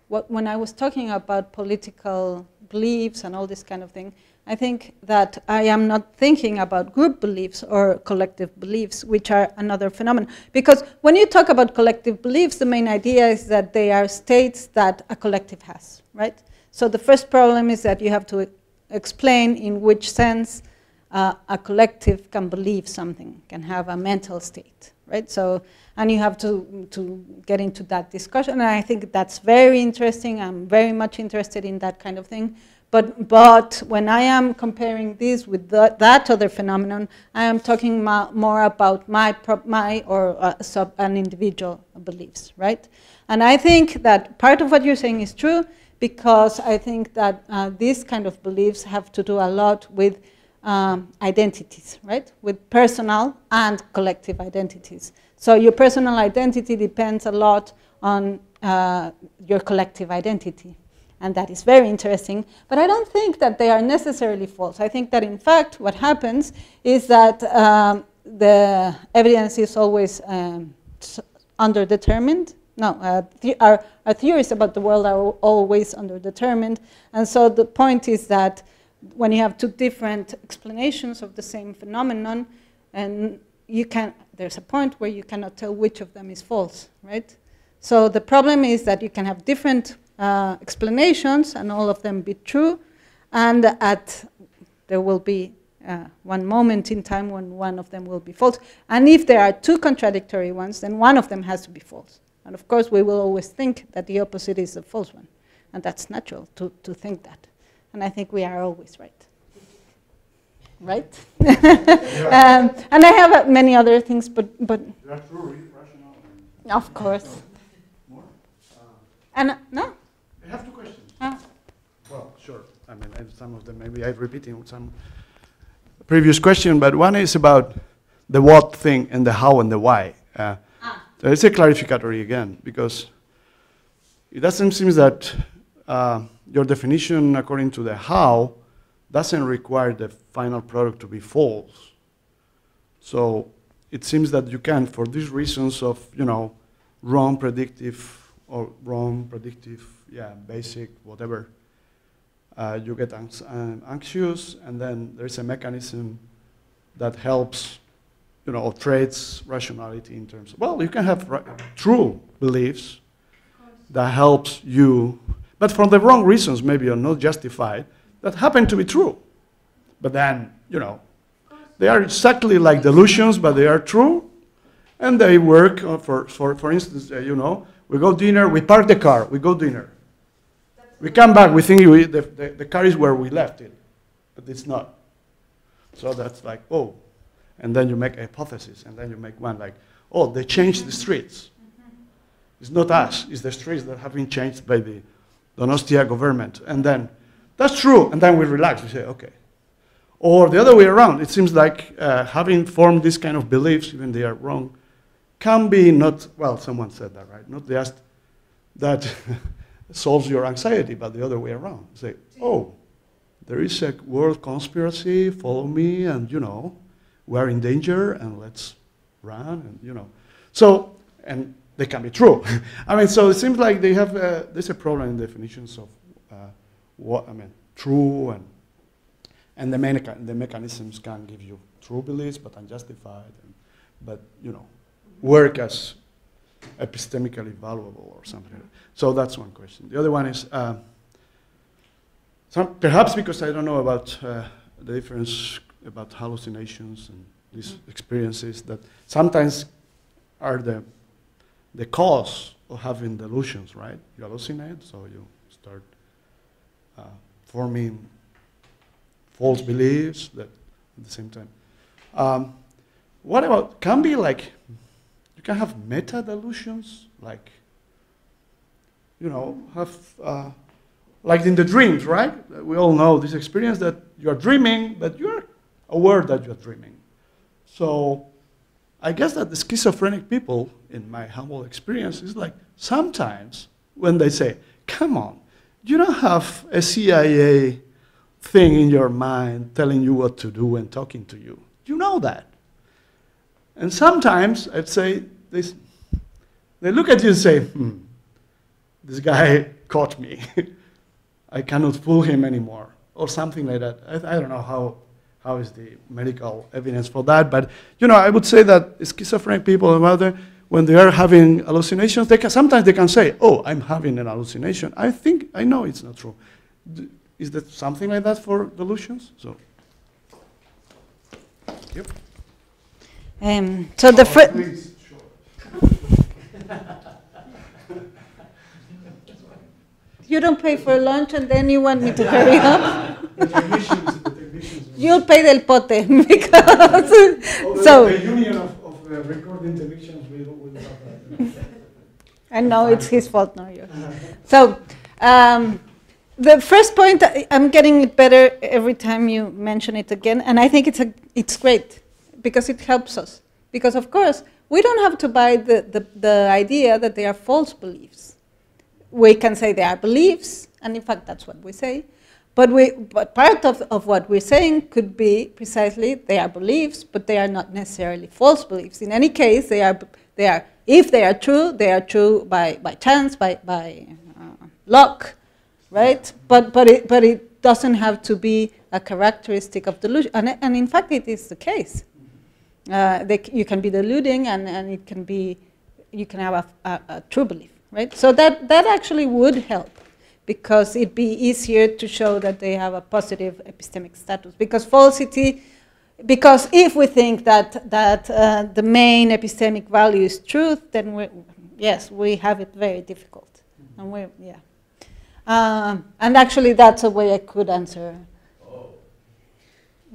what, when I was talking about political beliefs and all this kind of thing, I think that I am not thinking about group beliefs or collective beliefs, which are another phenomenon. Because when you talk about collective beliefs, the main idea is that they are states that a collective has, right? So the first problem is that you have to explain in which sense uh, a collective can believe something, can have a mental state, right? So, and you have to, to get into that discussion, and I think that's very interesting. I'm very much interested in that kind of thing. But, but when I am comparing this with the, that other phenomenon, I am talking more about my, my or uh, sub, an individual beliefs, right? And I think that part of what you're saying is true because I think that uh, these kind of beliefs have to do a lot with um, identities, right? With personal and collective identities. So your personal identity depends a lot on uh, your collective identity. And that is very interesting. But I don't think that they are necessarily false. I think that, in fact, what happens is that um, the evidence is always um, underdetermined. No, uh, our, our theories about the world are always underdetermined. And so the point is that when you have two different explanations of the same phenomenon, and you can, there's a point where you cannot tell which of them is false, right? So the problem is that you can have different uh, explanations and all of them be true, and at there will be uh, one moment in time when one of them will be false. And if there are two contradictory ones, then one of them has to be false. And of course, we will always think that the opposite is the false one. And that's natural to, to think that. And I think we are always right. Right? um, and I have uh, many other things, but. but of course. More? And uh, no? I have two questions. Ah. Well, sure. I mean, and some of them maybe I'm repeating some previous question, but one is about the what thing and the how and the why. Uh, so it's a clarificatory again, because it doesn't seem that uh, your definition according to the how doesn't require the final product to be false. So it seems that you can, for these reasons of, you know, wrong predictive or wrong predictive, yeah, basic, whatever, uh, you get um, anxious, and then there's a mechanism that helps, you know, or trades rationality in terms of, well, you can have true beliefs that helps you, but for the wrong reasons, maybe are not justified, that happen to be true. But then, you know, they are exactly like delusions, but they are true, and they work uh, for, for, for instance, uh, you know, we go dinner, we park the car, we go dinner. We come back, we think we, the, the, the car is where we left it, but it's not. So that's like, oh. And then you make a hypothesis, and then you make one like, oh, they changed the streets. It's not us, it's the streets that have been changed by the Donostia government. And then, that's true, and then we relax, we say, okay. Or the other way around, it seems like uh, having formed this kind of beliefs, even they are wrong, can be not, well, someone said that, right? Not just that solves your anxiety, but the other way around. Say, oh, there is a world conspiracy, follow me, and you know, we're in danger, and let's run, and you know. So, and they can be true. I mean, so it seems like they have, uh, there's a problem in definitions of what, I mean, true, and, and the, mecha the mechanisms can give you true beliefs, but unjustified, and, but, you know, work as epistemically valuable or something. So that's one question. The other one is, uh, some, perhaps because I don't know about uh, the difference about hallucinations and these experiences that sometimes are the, the cause of having delusions, right? You hallucinate, so you start uh, forming false beliefs that at the same time. Um, what about, can be like you can have meta delusions, like, you know, have, uh, like in the dreams, right? We all know this experience that you are dreaming, but you are aware that you are dreaming. So, I guess that the schizophrenic people, in my humble experience, is like sometimes when they say, come on, you don't have a CIA thing in your mind telling you what to do and talking to you. You know that. And sometimes I'd say they, they look at you and say, hmm, this guy caught me. I cannot fool him anymore, or something like that. I, I don't know how, how is the medical evidence for that, but you know, I would say that schizophrenic people, rather, when they are having hallucinations, they can, sometimes they can say, "Oh, I'm having an hallucination." I think I know it's not true. D- is that something like that for delusions? So, yep. Um, so the fir- Please, you don't pay for lunch and then you want me to hurry up. You'll pay del pote because so the union of, of uh, recording technicians will, will have that. I know it's his fault, not yours. So um, the first point, I'm getting it better every time you mention it again, and I think it's a, it's great because it helps us. Because of course we don't have to buy the, the, the idea that they are false beliefs. We can say they are beliefs, and in fact that's what we say. But, we, but part of, of what we're saying could be precisely they are beliefs, but they are not necessarily false beliefs. In any case, they are, they are if they are true, they are true by, by chance, by, by uh, luck, right? But, but, it, but it doesn't have to be a characteristic of delusion. And, and in fact, it is the case. Uh, they, you can be deluding, and, and it can be, you can have a, a, a true belief, right? So that, that actually would help because it'd be easier to show that they have a positive epistemic status. Because falsity, because if we think that, that uh, the main epistemic value is truth, then we, yes, we have it very difficult. And we, yeah. Um, and actually, that's a way I could answer.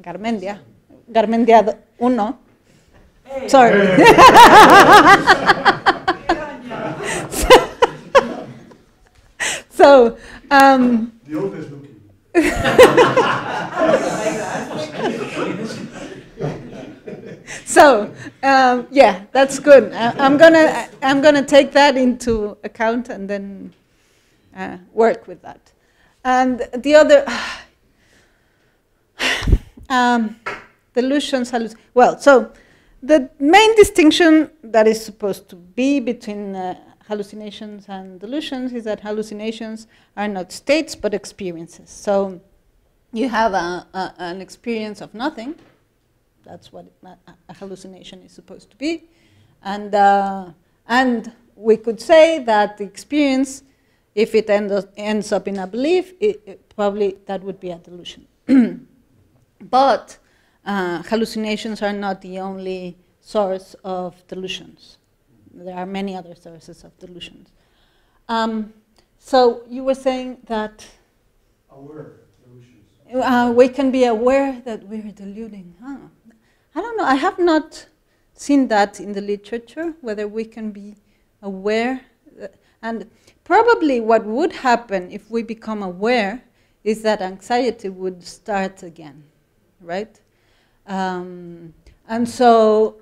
Garmendia. Garmendia uno. Sorry. so, um, The oldest looking. so um, yeah, that's good. I, I'm gonna I'm gonna take that into account and then uh, work with that. And the other um, delusions, well, so the main distinction that is supposed to be between uh, hallucinations and delusions is that hallucinations are not states but experiences. So you have a, a, an experience of nothing. That's what a, hallucination is supposed to be. And, uh, and we could say that the experience, if it end up, ends up in a belief, it, it probably that would be a delusion. but uh, hallucinations are not the only source of delusions. There are many other sources of delusions. Um, so you were saying that Aware delusions. uh, we can be aware that we're deluding. Huh? I don't know. I have not seen that in the literature, whether we can be aware. and probably what would happen if we become aware is that anxiety would start again, right? Um, and so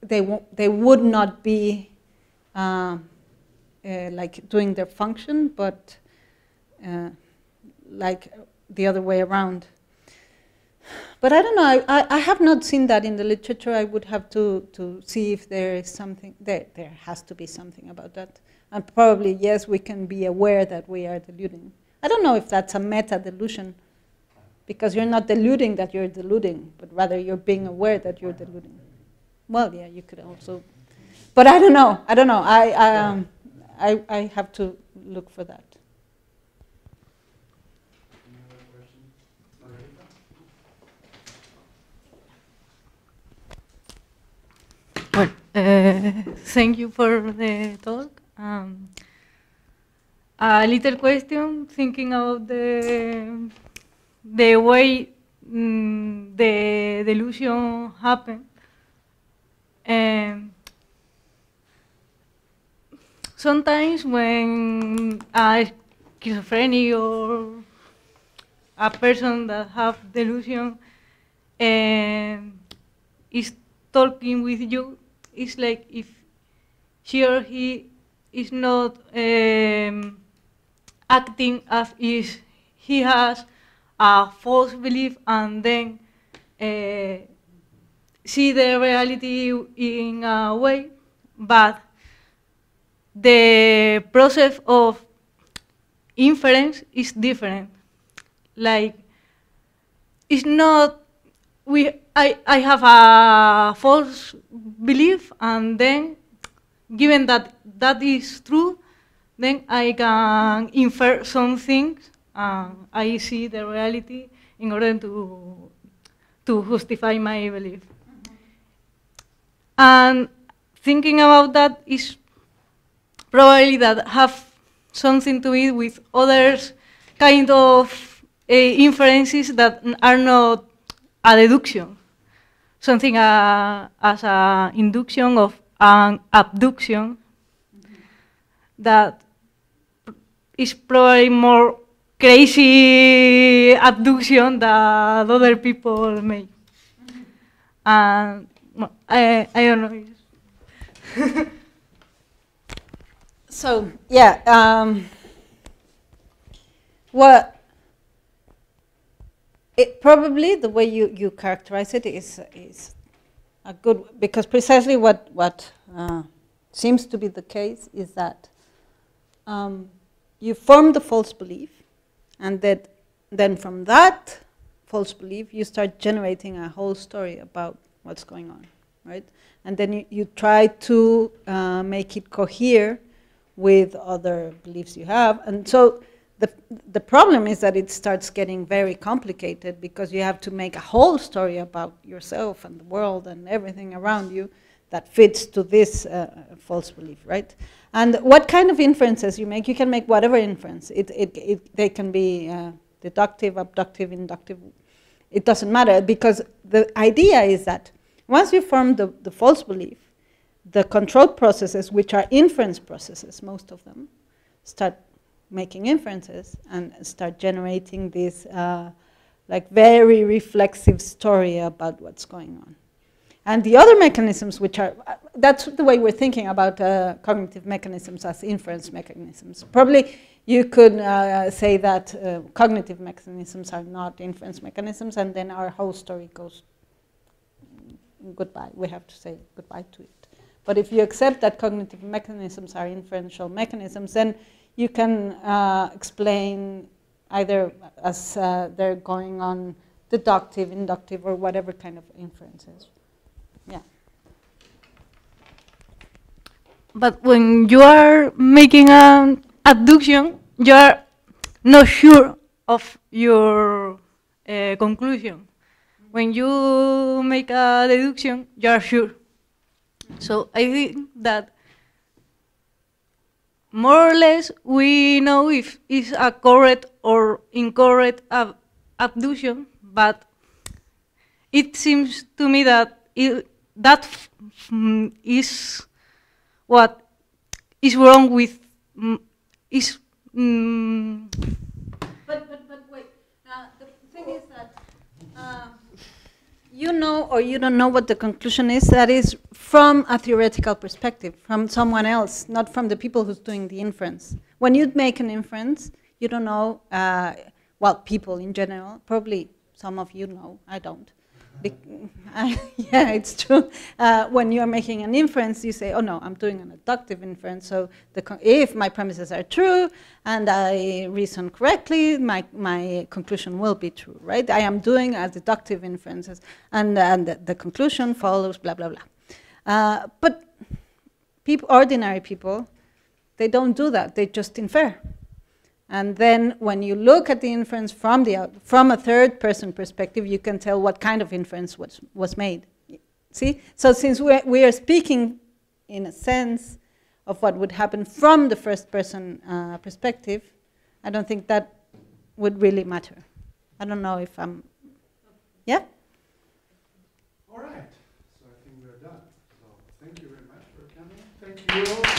they, wo- they would not be um, uh, like doing their function, but uh, like the other way around. But I don't know, I, I, have not seen that in the literature. I would have to, to see if there is something, there, there has to be something about that. And probably, yes, we can be aware that we are deluding. I don't know if that's a meta delusion, because you're not deluding that you're deluding, but rather you're being aware that you're deluding. Well, yeah, you could also, but I don't know. I don't know. I, I, um, I, I have to look for that. Well, uh, thank you for the talk. Um, a little question, thinking about the the way mm, the delusion happened. Um, sometimes when a schizophrenic or a person that have delusion um, is talking with you, it's like if she or he is not um, acting as if he has a false belief and then uh, see the reality in a way, but the process of inference is different. Like, it's not, we, I, I have a false belief and then given that that is true, then I can infer some things and I see the reality in order to, to justify my belief. And thinking about that is probably that have something to do with other kind of uh, inferences that are not a deduction. Something uh, as an induction of an abduction that is probably more crazy abduction that other people make. And I, I don't know. So yeah, um, what it probably the way you, you characterize it is is a good because precisely what what uh, seems to be the case is that um, you form the false belief, and that then from that false belief you start generating a whole story about what's going on, right? And then you, you try to uh, make it cohere with other beliefs you have. And so the, the problem is that it starts getting very complicated because you have to make a whole story about yourself and the world and everything around you that fits to this uh, false belief, right? And what kind of inferences you make, you can make whatever inference. It, it, it, they can be uh, deductive, abductive, inductive. It doesn't matter because the idea is that once you form the, the false belief, the control processes, which are inference processes, most of them, start making inferences and start generating this uh, like very reflexive story about what's going on. And the other mechanisms, which are, uh, that's the way we're thinking about uh, cognitive mechanisms as inference mechanisms. Probably you could uh, say that uh, cognitive mechanisms are not inference mechanisms, and then our whole story goes goodbye. We have to say goodbye to it. But if you accept that cognitive mechanisms are inferential mechanisms, then you can uh, explain either as uh, they're going on deductive, inductive, or whatever kind of inferences. Yeah. But when you are making an abduction, you are not sure of your uh, conclusion. When you make a deduction, you are sure. So I think that more or less we know if it's a correct or incorrect ab abduction, but it seems to me that it, that mm, is what is wrong with mm, is. Mm, but, but, but wait. Uh, the thing is that uh, you know or you don't know what the conclusion is. That is from a theoretical perspective, from someone else, not from the people who's doing the inference. When you make an inference, you don't know. Uh, well, people in general, probably some of you know. I don't. Be uh, yeah, it's true. Uh, when you're making an inference, you say, oh no, I'm doing an inductive inference. So if my premises are true and I reason correctly, my, my conclusion will be true, right? I am doing a deductive inferences and, and the, the conclusion follows, blah, blah, blah. Uh, but people, ordinary people, they don't do that. They just infer. And then when you look at the inference from, the, from a third person perspective, you can tell what kind of inference was, was made. See? So since we're, we are speaking, in a sense, of what would happen from the first person uh, perspective, I don't think that would really matter. I don't know if I'm, yeah? All right, so I think we're done. So thank you very much for coming. Thank you.